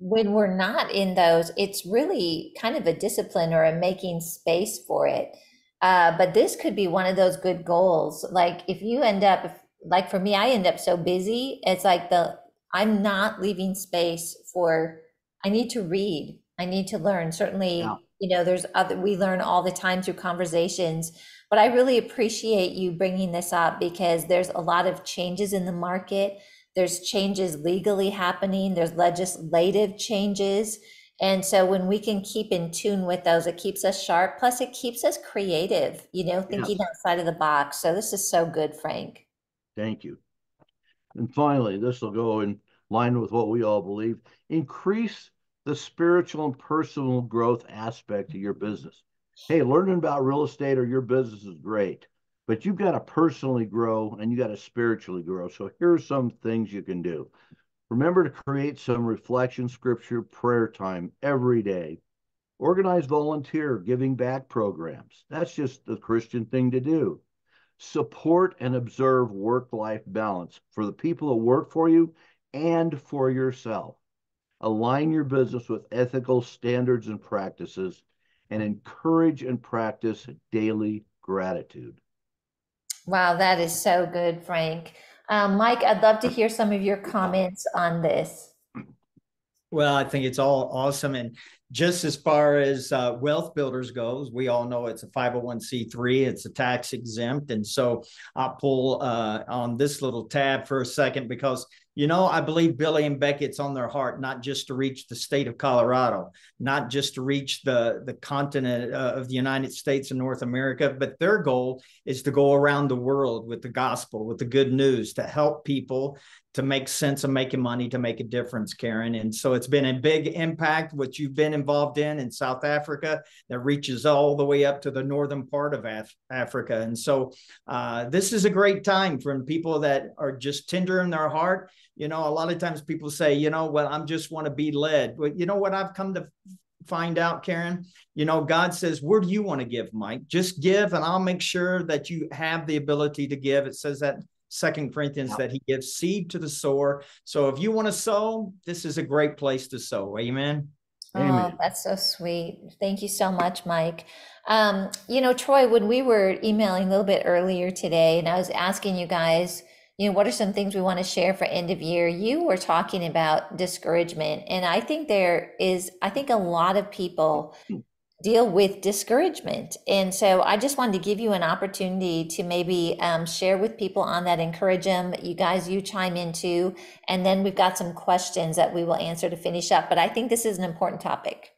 when we're not in those, it's really kind of a discipline or a making space for it. Uh, but this could be one of those good goals. Like if you end up, if, like for me, I end up so busy. It's like the I'm not leaving space for. I need to read. I need to learn. Certainly,
Yeah.
you know, there's other. We learn all the time through conversations. But I really appreciate you bringing this up because there's a lot of changes in the market. There's changes legally happening. There's legislative changes. And so when we can keep in tune with those, it keeps us sharp. Plus, it keeps us creative, you know, thinking outside of the box. So this is so good, Frank.
Thank you. And finally, this will go in line with what we all believe increase the spiritual and personal growth aspect of your business. Hey, learning about real estate or your business is great, but you've got to personally grow and you got to spiritually grow. So here are some things you can do. Remember to create some reflection, scripture, prayer time every day. Organize volunteer giving back programs. That's just the Christian thing to do support and observe work life balance for the people that work for you and for yourself. Align your business with ethical standards and practices and encourage and practice daily gratitude.
Wow, that is so good, Frank. Um, Mike, I'd love to hear some of your comments on this.
Well, I think it's all awesome. And just as far as uh, wealth builders goes, we all know it's a 501c3, it's a tax exempt. And so I'll pull uh, on this little tab for a second because, you know, I believe Billy and Becky's on their heart, not just to reach the state of Colorado, not just to reach the, the continent uh, of the United States and North America, but their goal is to go around the world with the gospel, with the good news, to help people to make sense of making money to make a difference, Karen. And so it's been a big impact, what you've been involved in in South Africa that reaches all the way up to the northern part of Af- Africa. And so uh, this is a great time for people that are just tender in their heart. You know, a lot of times people say, you know, well, I'm just want to be led. But you know what I've come to find out, Karen? You know, God says, where do you want to give, Mike? Just give, and I'll make sure that you have the ability to give. It says that Second Corinthians that he gives seed to the sower. So if you want to sow, this is a great place to sow. Amen.
Oh,
Amen.
that's so sweet. Thank you so much, Mike. Um, you know, Troy, when we were emailing a little bit earlier today, and I was asking you guys, you know, what are some things we want to share for end of year? You were talking about discouragement, and I think there is, I think a lot of people deal with discouragement. And so I just wanted to give you an opportunity to maybe um, share with people on that, encourage them. You guys, you chime in too. And then we've got some questions that we will answer to finish up. But I think this is an important topic.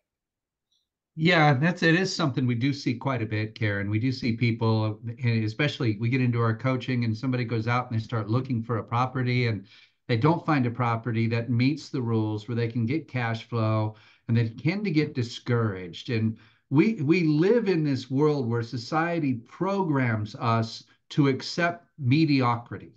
Yeah, that's it is something we do see quite a bit, Karen. We do see people, especially we get into our coaching and somebody goes out and they start looking for a property and they don't find a property that meets the rules where they can get cash flow and they tend to get discouraged. And we we live in this world where society programs us to accept mediocrity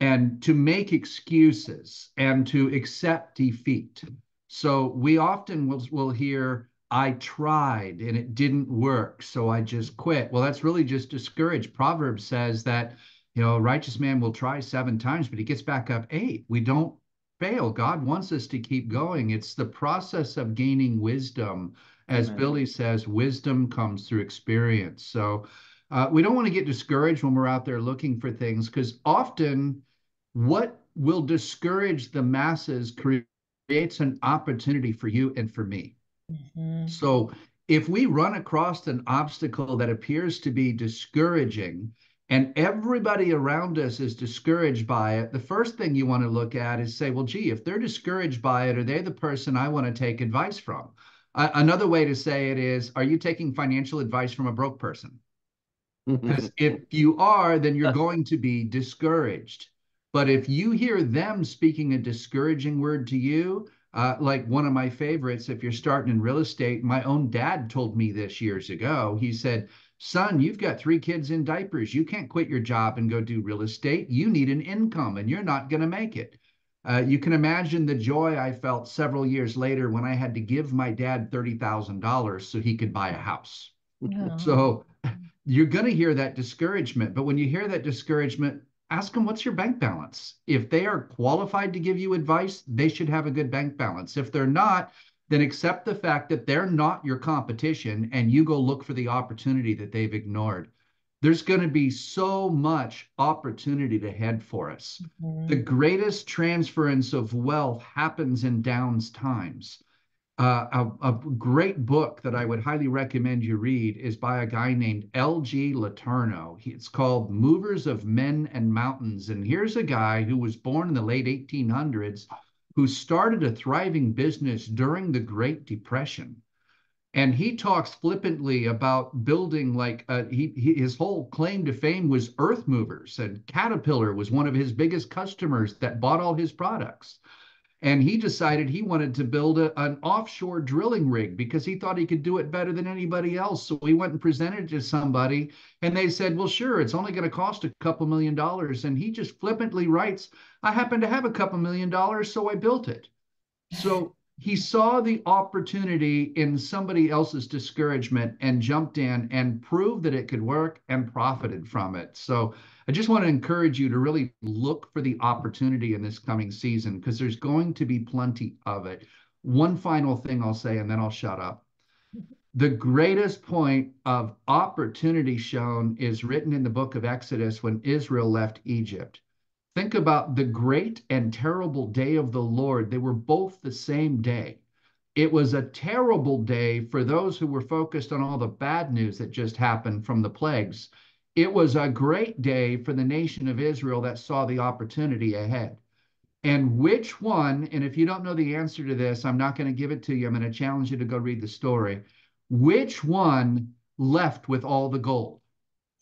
and to make excuses and to accept defeat. So we often will, will hear, I tried and it didn't work, so I just quit. Well, that's really just discouraged. Proverbs says that, you know, a righteous man will try seven times, but he gets back up eight. We don't fail. God wants us to keep going. It's the process of gaining wisdom. As Amen. Billy says, wisdom comes through experience. So uh, we don't want to get discouraged when we're out there looking for things because often what will discourage the masses creates an opportunity for you and for me. Mm-hmm. So if we run across an obstacle that appears to be discouraging, and everybody around us is discouraged by it, the first thing you want to look at is say, well, gee, if they're discouraged by it, are they the person I want to take advice from? Uh, another way to say it is, are you taking financial advice from a broke person? Because if you are, then you're going to be discouraged. But if you hear them speaking a discouraging word to you, uh, like one of my favorites, if you're starting in real estate, my own dad told me this years ago. He said, son, you've got three kids in diapers. You can't quit your job and go do real estate. You need an income and you're not going to make it. Uh, you can imagine the joy I felt several years later when I had to give my dad $30,000 so he could buy a house. Yeah. So you're going to hear that discouragement. But when you hear that discouragement, ask them what's your bank balance. If they are qualified to give you advice, they should have a good bank balance. If they're not, then accept the fact that they're not your competition and you go look for the opportunity that they've ignored. There's going to be so much opportunity to head for us. Mm-hmm. The greatest transference of wealth happens in downs times. Uh, a, a, great book that I would highly recommend you read is by a guy named L.G. Letourneau. It's called Movers of Men and Mountains. And here's a guy who was born in the late 1800s who started a thriving business during the Great Depression. And he talks flippantly about building like uh, he, he, his whole claim to fame was earth movers, and Caterpillar was one of his biggest customers that bought all his products and he decided he wanted to build a, an offshore drilling rig because he thought he could do it better than anybody else. So he went and presented it to somebody, and they said, Well, sure, it's only going to cost a couple million dollars. And he just flippantly writes, I happen to have a couple million dollars, so I built it. So he saw the opportunity in somebody else's discouragement and jumped in and proved that it could work and profited from it. So I just want to encourage you to really look for the opportunity in this coming season because there's going to be plenty of it. One final thing I'll say, and then I'll shut up. The greatest point of opportunity shown is written in the book of Exodus when Israel left Egypt. Think about the great and terrible day of the Lord. They were both the same day. It was a terrible day for those who were focused on all the bad news that just happened from the plagues it was a great day for the nation of Israel that saw the opportunity ahead. And which one, and if you don't know the answer to this, I'm not going to give it to you. I'm going to challenge you to go read the story. Which one left with all the gold?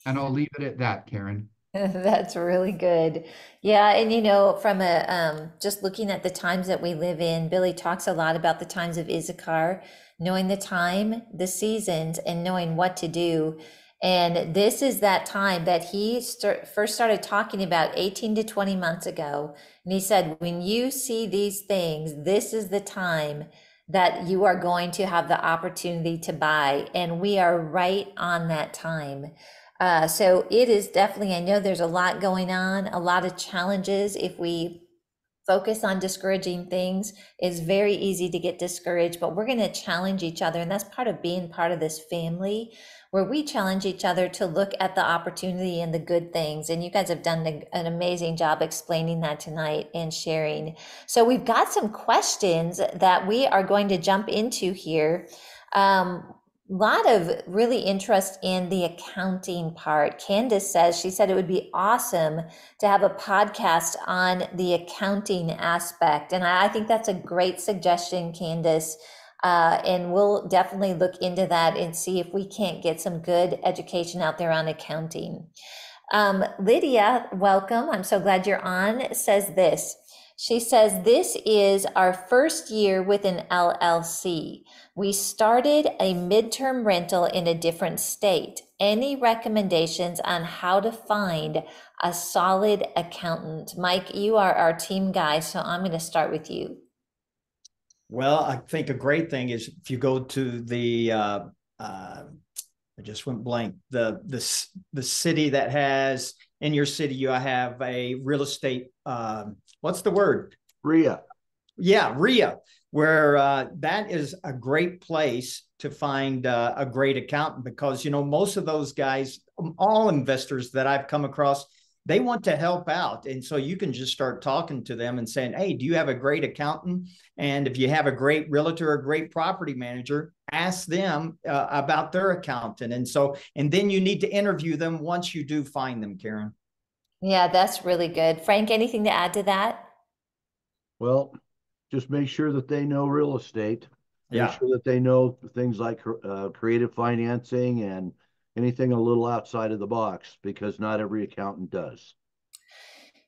And I'll leave it at that, Karen.
That's really good. Yeah, and you know, from a um, just looking at the times that we live in, Billy talks a lot about the times of Issachar, knowing the time, the seasons, and knowing what to do. And this is that time that he start, first started talking about 18 to 20 months ago. And he said, when you see these things, this is the time that you are going to have the opportunity to buy. And we are right on that time. Uh, so it is definitely, I know there's a lot going on, a lot of challenges. If we focus on discouraging things, is very easy to get discouraged, but we're going to challenge each other. And that's part of being part of this family where we challenge each other to look at the opportunity and the good things. And you guys have done an amazing job explaining that tonight and sharing. So we've got some questions that we are going to jump into here. Um, lot of really interest in the accounting part. Candace says she said it would be awesome to have a podcast on the accounting aspect. And I, I think that's a great suggestion, Candace. Uh, and we'll definitely look into that and see if we can't get some good education out there on accounting. Um, Lydia, welcome. I'm so glad you're on. Says this. She says, This is our first year with an LLC. We started a midterm rental in a different state. Any recommendations on how to find a solid accountant? Mike, you are our team guy, so I'm going to start with you.
Well, I think a great thing is if you go to the, uh, uh, I just went blank, the, the, the city that has, in your city, you have a real estate, um, what's the word?
RIA.
Yeah, RIA, where uh, that is a great place to find uh, a great accountant because, you know, most of those guys, all investors that I've come across, they want to help out. And so you can just start talking to them and saying, Hey, do you have a great accountant? And if you have a great realtor or great property manager, ask them uh, about their accountant. And so, and then you need to interview them once you do find them, Karen.
Yeah, that's really good. Frank, anything to add to that?
Well, just make sure that they know real estate. Make
Yeah.
sure that they know things like uh, creative financing and anything a little outside of the box because not every accountant does.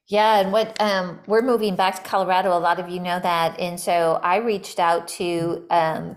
Yeah, and what um, we're moving back to Colorado. A lot of you know that, and so I reached out to um,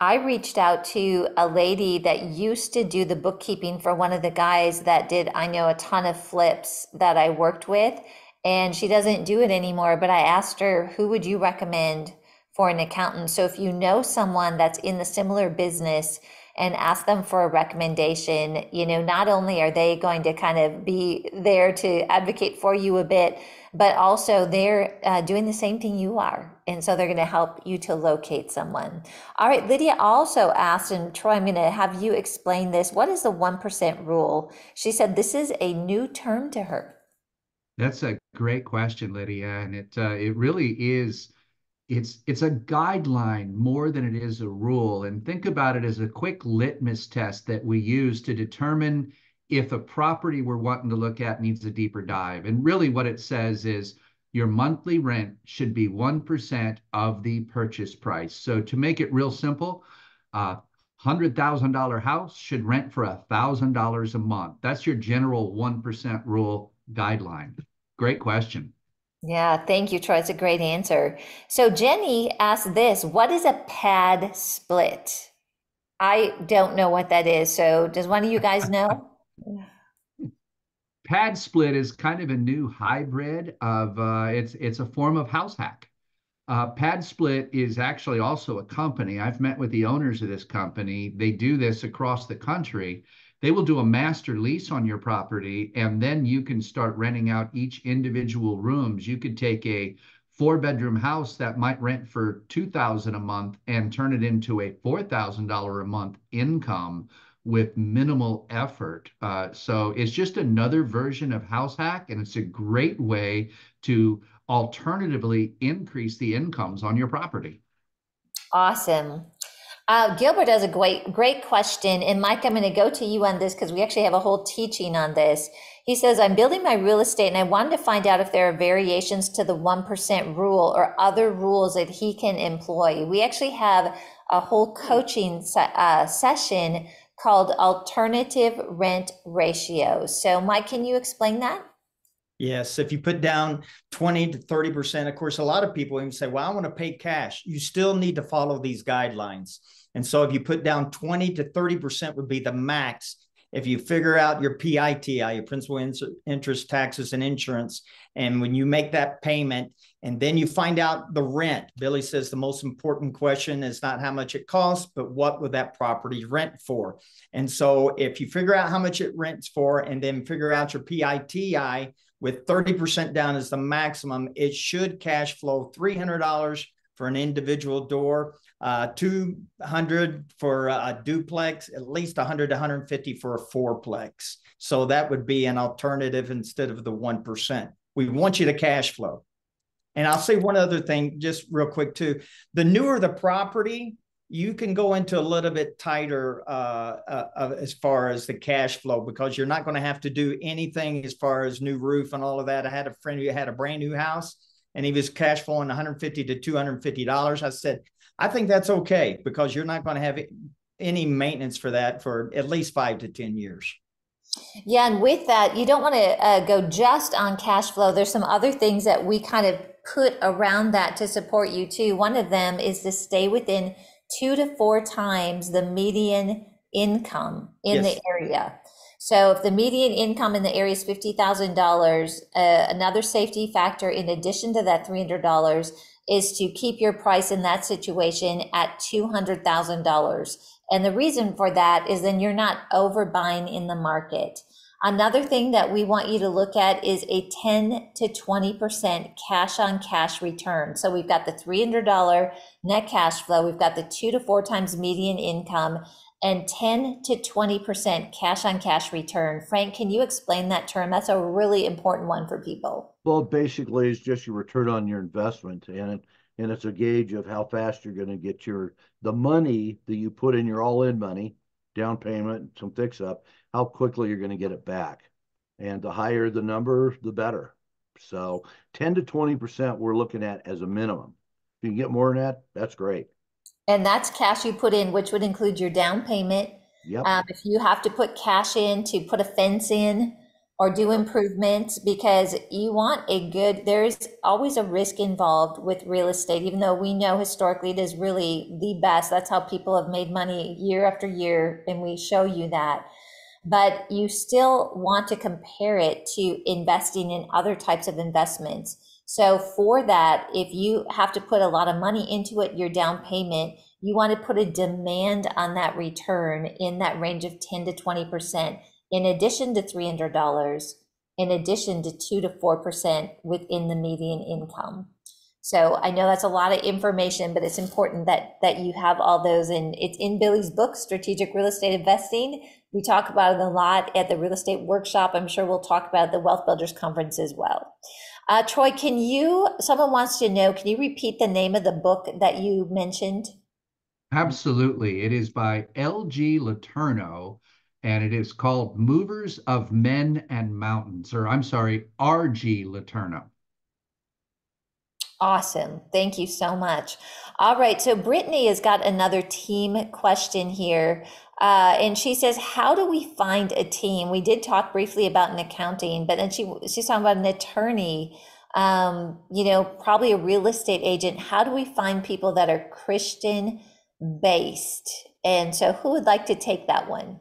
I reached out to a lady that used to do the bookkeeping for one of the guys that did I know a ton of flips that I worked with, and she doesn't do it anymore. But I asked her, who would you recommend for an accountant? So if you know someone that's in the similar business and ask them for a recommendation, you know, not only are they going to kind of be there to advocate for you a bit, but also they're uh, doing the same thing you are. And so they're going to help you to locate someone. All right, Lydia also asked, and Troy, I'm going to have you explain this. What is the 1% rule? She said this is a new term to her.
That's a great question, Lydia, and it uh, it really is. It's it's a guideline more than it is a rule. And think about it as a quick litmus test that we use to determine if a property we're wanting to look at needs a deeper dive. And really, what it says is your monthly rent should be one percent of the purchase price. So to make it real simple, uh, hundred thousand dollar house should rent for a thousand dollars a month. That's your general one percent rule guideline. Great question.
Yeah, thank you, Troy. It's a great answer. So Jenny asked this, what is a PadSplit? I don't know what that is. So does one of you guys know?
PadSplit is kind of a new hybrid of uh, it's it's a form of house hack. Uh, PadSplit is actually also a company. I've met with the owners of this company. They do this across the country. They will do a master lease on your property, and then you can start renting out each individual rooms. You could take a four bedroom house that might rent for 2000 a month and turn it into a $4,000 a month income with minimal effort. Uh, so it's just another version of house hack, and it's a great way to alternatively increase the incomes on your property.
Awesome. Uh, Gilbert has a great, great question. And Mike, I'm going to go to you on this because we actually have a whole teaching on this. He says, I'm building my real estate and I wanted to find out if there are variations to the 1% rule or other rules that he can employ. We actually have a whole coaching uh, session called Alternative Rent Ratios. So, Mike, can you explain that?
Yes, if you put down 20 to 30%, of course, a lot of people even say, well, I want to pay cash. You still need to follow these guidelines. And so if you put down 20 to 30% would be the max. If you figure out your PITI, your principal interest, taxes, and insurance, and when you make that payment, and then you find out the rent, Billy says the most important question is not how much it costs, but what would that property rent for? And so if you figure out how much it rents for, and then figure out your PITI, with 30% down as the maximum, it should cash flow $300 for an individual door, uh, 200 for a duplex, at least 100 to 150 for a fourplex. So that would be an alternative instead of the 1%. We want you to cash flow. And I'll say one other thing just real quick too. The newer the property, you can go into a little bit tighter uh, uh, as far as the cash flow because you're not going to have to do anything as far as new roof and all of that. I had a friend who had a brand new house and he was cash flowing 150 to 250 dollars. I said, I think that's okay because you're not going to have any maintenance for that for at least five to ten years.
Yeah, and with that, you don't want to uh, go just on cash flow. There's some other things that we kind of put around that to support you too. One of them is to stay within two to four times the median income in yes. the area. So if the median income in the area is $50,000, uh, another safety factor in addition to that $300 is to keep your price in that situation at $200,000. And the reason for that is then you're not overbuying in the market. Another thing that we want you to look at is a 10 to 20% cash on cash return. So we've got the $300 net cash flow, we've got the two to four times median income, and 10 to 20% cash on cash return. Frank, can you explain that term? That's a really important one for people.
Well, basically, it's just your return on your investment, and it, and it's a gauge of how fast you're going to get your the money that you put in your all-in money, down payment, some fix up how quickly you're going to get it back. And the higher the number, the better. So 10 to 20% we're looking at as a minimum. If you can get more than that, that's great.
And that's cash you put in, which would include your down payment.
Yep.
Um, if you have to put cash in to put a fence in or do improvements, because you want a good, there is always a risk involved with real estate, even though we know historically it is really the best. That's how people have made money year after year, and we show you that but you still want to compare it to investing in other types of investments. So for that, if you have to put a lot of money into it, your down payment, you want to put a demand on that return in that range of 10 to 20%, in addition to $300, in addition to 2 to 4% within the median income. So I know that's a lot of information, but it's important that that you have all those and it's in Billy's book, Strategic Real Estate Investing. We talk about it a lot at the real estate workshop. I'm sure we'll talk about the Wealth Builders Conference as well. Uh, Troy, can you, someone wants to know, can you repeat the name of the book that you mentioned?
Absolutely. It is by L.G. Letourneau, and it is called Movers of Men and Mountains, or I'm sorry, R.G. Letourneau.
Awesome. Thank you so much. All right. So Brittany has got another team question here. Uh, and she says, How do we find a team? We did talk briefly about an accounting, but then she she's talking about an attorney, um, you know, probably a real estate agent. How do we find people that are Christian based? And so who would like to take that one?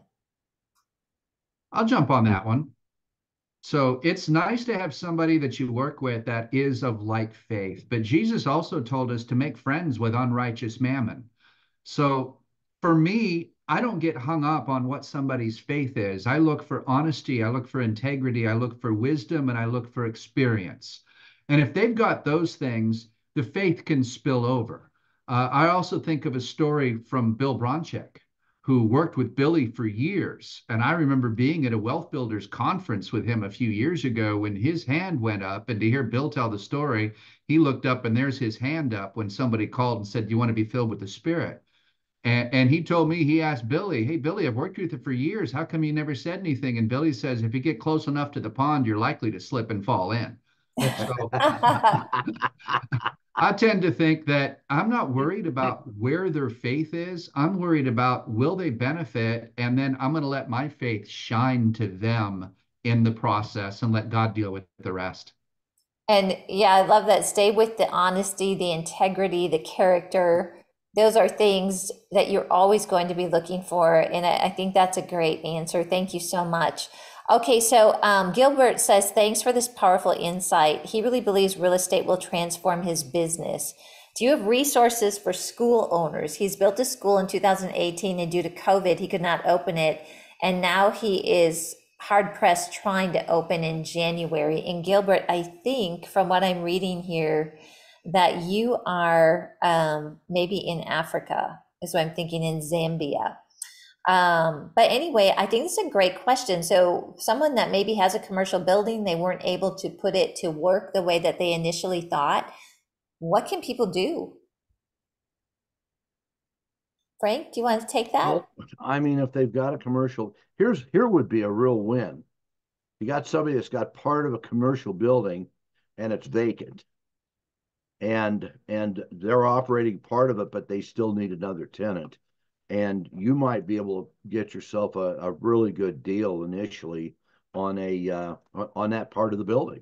I'll jump on that one. So it's nice to have somebody that you work with that is of like faith. But Jesus also told us to make friends with unrighteous mammon. So for me, I don't get hung up on what somebody's faith is. I look for honesty, I look for integrity, I look for wisdom, and I look for experience. And if they've got those things, the faith can spill over. Uh, I also think of a story from Bill Bronchick who worked with Billy for years. And I remember being at a wealth builders conference with him a few years ago when his hand went up. And to hear Bill tell the story, he looked up and there's his hand up when somebody called and said, Do you want to be filled with the Spirit? And, and he told me, he asked Billy, Hey, Billy, I've worked with you for years. How come you never said anything? And Billy says, If you get close enough to the pond, you're likely to slip and fall in. So, I tend to think that I'm not worried about where their faith is. I'm worried about will they benefit? And then I'm going to let my faith shine to them in the process and let God deal with the rest.
And yeah, I love that. Stay with the honesty, the integrity, the character. Those are things that you're always going to be looking for. And I, think that's a great answer. Thank you so much. Okay, so um, Gilbert says, thanks for this powerful insight. He really believes real estate will transform his business. Do you have resources for school owners? He's built a school in 2018, and due to COVID, he could not open it. And now he is hard pressed trying to open in January. And Gilbert, I think from what I'm reading here, that you are um, maybe in Africa, is what I'm thinking in Zambia. Um, but anyway, I think it's a great question. So, someone that maybe has a commercial building, they weren't able to put it to work the way that they initially thought. What can people do? Frank, do you want to take that?
Well, I mean, if they've got a commercial, here's, here would be a real win. You got somebody that's got part of a commercial building and it's vacant. And, and they're operating part of it, but they still need another tenant. And you might be able to get yourself a, a really good deal initially on a, uh, on- that part of the building.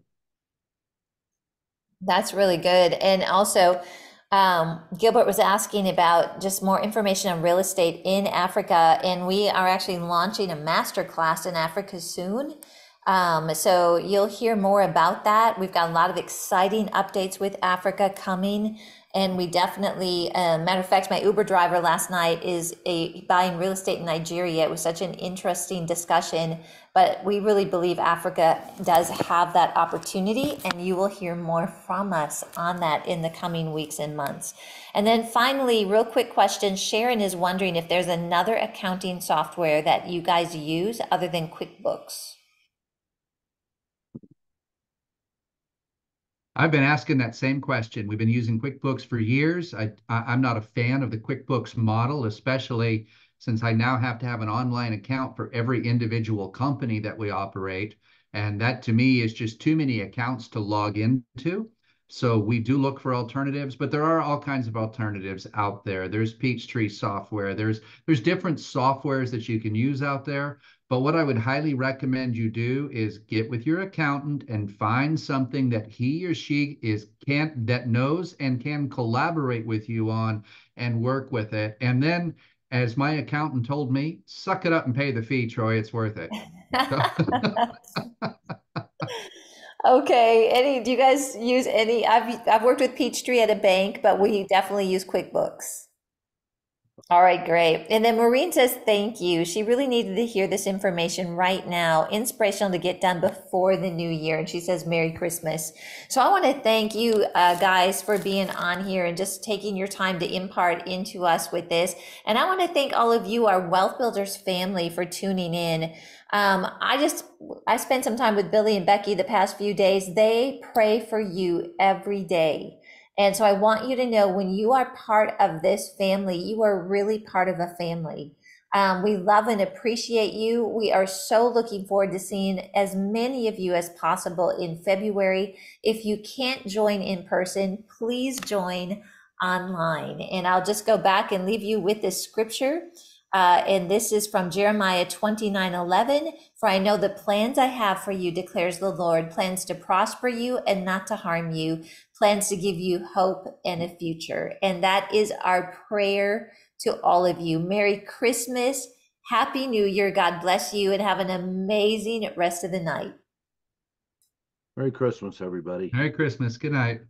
That's really good. And also, um, Gilbert was asking about just more information on real estate in Africa, and we are actually launching a master class in Africa soon. Um, so you'll hear more about that. We've got a lot of exciting updates with Africa coming, and we definitely, uh, matter of fact, my Uber driver last night is a buying real estate in Nigeria. It was such an interesting discussion, but we really believe Africa does have that opportunity, and you will hear more from us on that in the coming weeks and months. And then finally, real quick question Sharon is wondering if there's another accounting software that you guys use other than QuickBooks.
I've been asking that same question. We've been using QuickBooks for years. I, I'm not a fan of the QuickBooks model, especially since I now have to have an online account for every individual company that we operate. And that to me is just too many accounts to log into. So we do look for alternatives, but there are all kinds of alternatives out there. There's Peachtree software. There's there's different softwares that you can use out there. But what I would highly recommend you do is get with your accountant and find something that he or she is can that knows and can collaborate with you on and work with it. And then, as my accountant told me, suck it up and pay the fee, Troy. It's worth it.
Okay, any, do you guys use any, I've, I've worked with Peachtree at a bank, but we definitely use QuickBooks. All right, great. And then Maureen says, thank you. She really needed to hear this information right now, inspirational to get done before the new year. And she says, Merry Christmas. So I want to thank you uh, guys for being on here and just taking your time to impart into us with this. And I want to thank all of you, our Wealth Builders family, for tuning in. Um, I just, I spent some time with Billy and Becky the past few days. They pray for you every day. And so I want you to know when you are part of this family, you are really part of a family. Um, we love and appreciate you. We are so looking forward to seeing as many of you as possible in February. If you can't join in person, please join online. And I'll just go back and leave you with this scripture. Uh, and this is from Jeremiah 29 11. For I know the plans I have for you, declares the Lord plans to prosper you and not to harm you, plans to give you hope and a future. And that is our prayer to all of you. Merry Christmas. Happy New Year. God bless you and have an amazing rest of the night.
Merry Christmas, everybody.
Merry Christmas. Good night.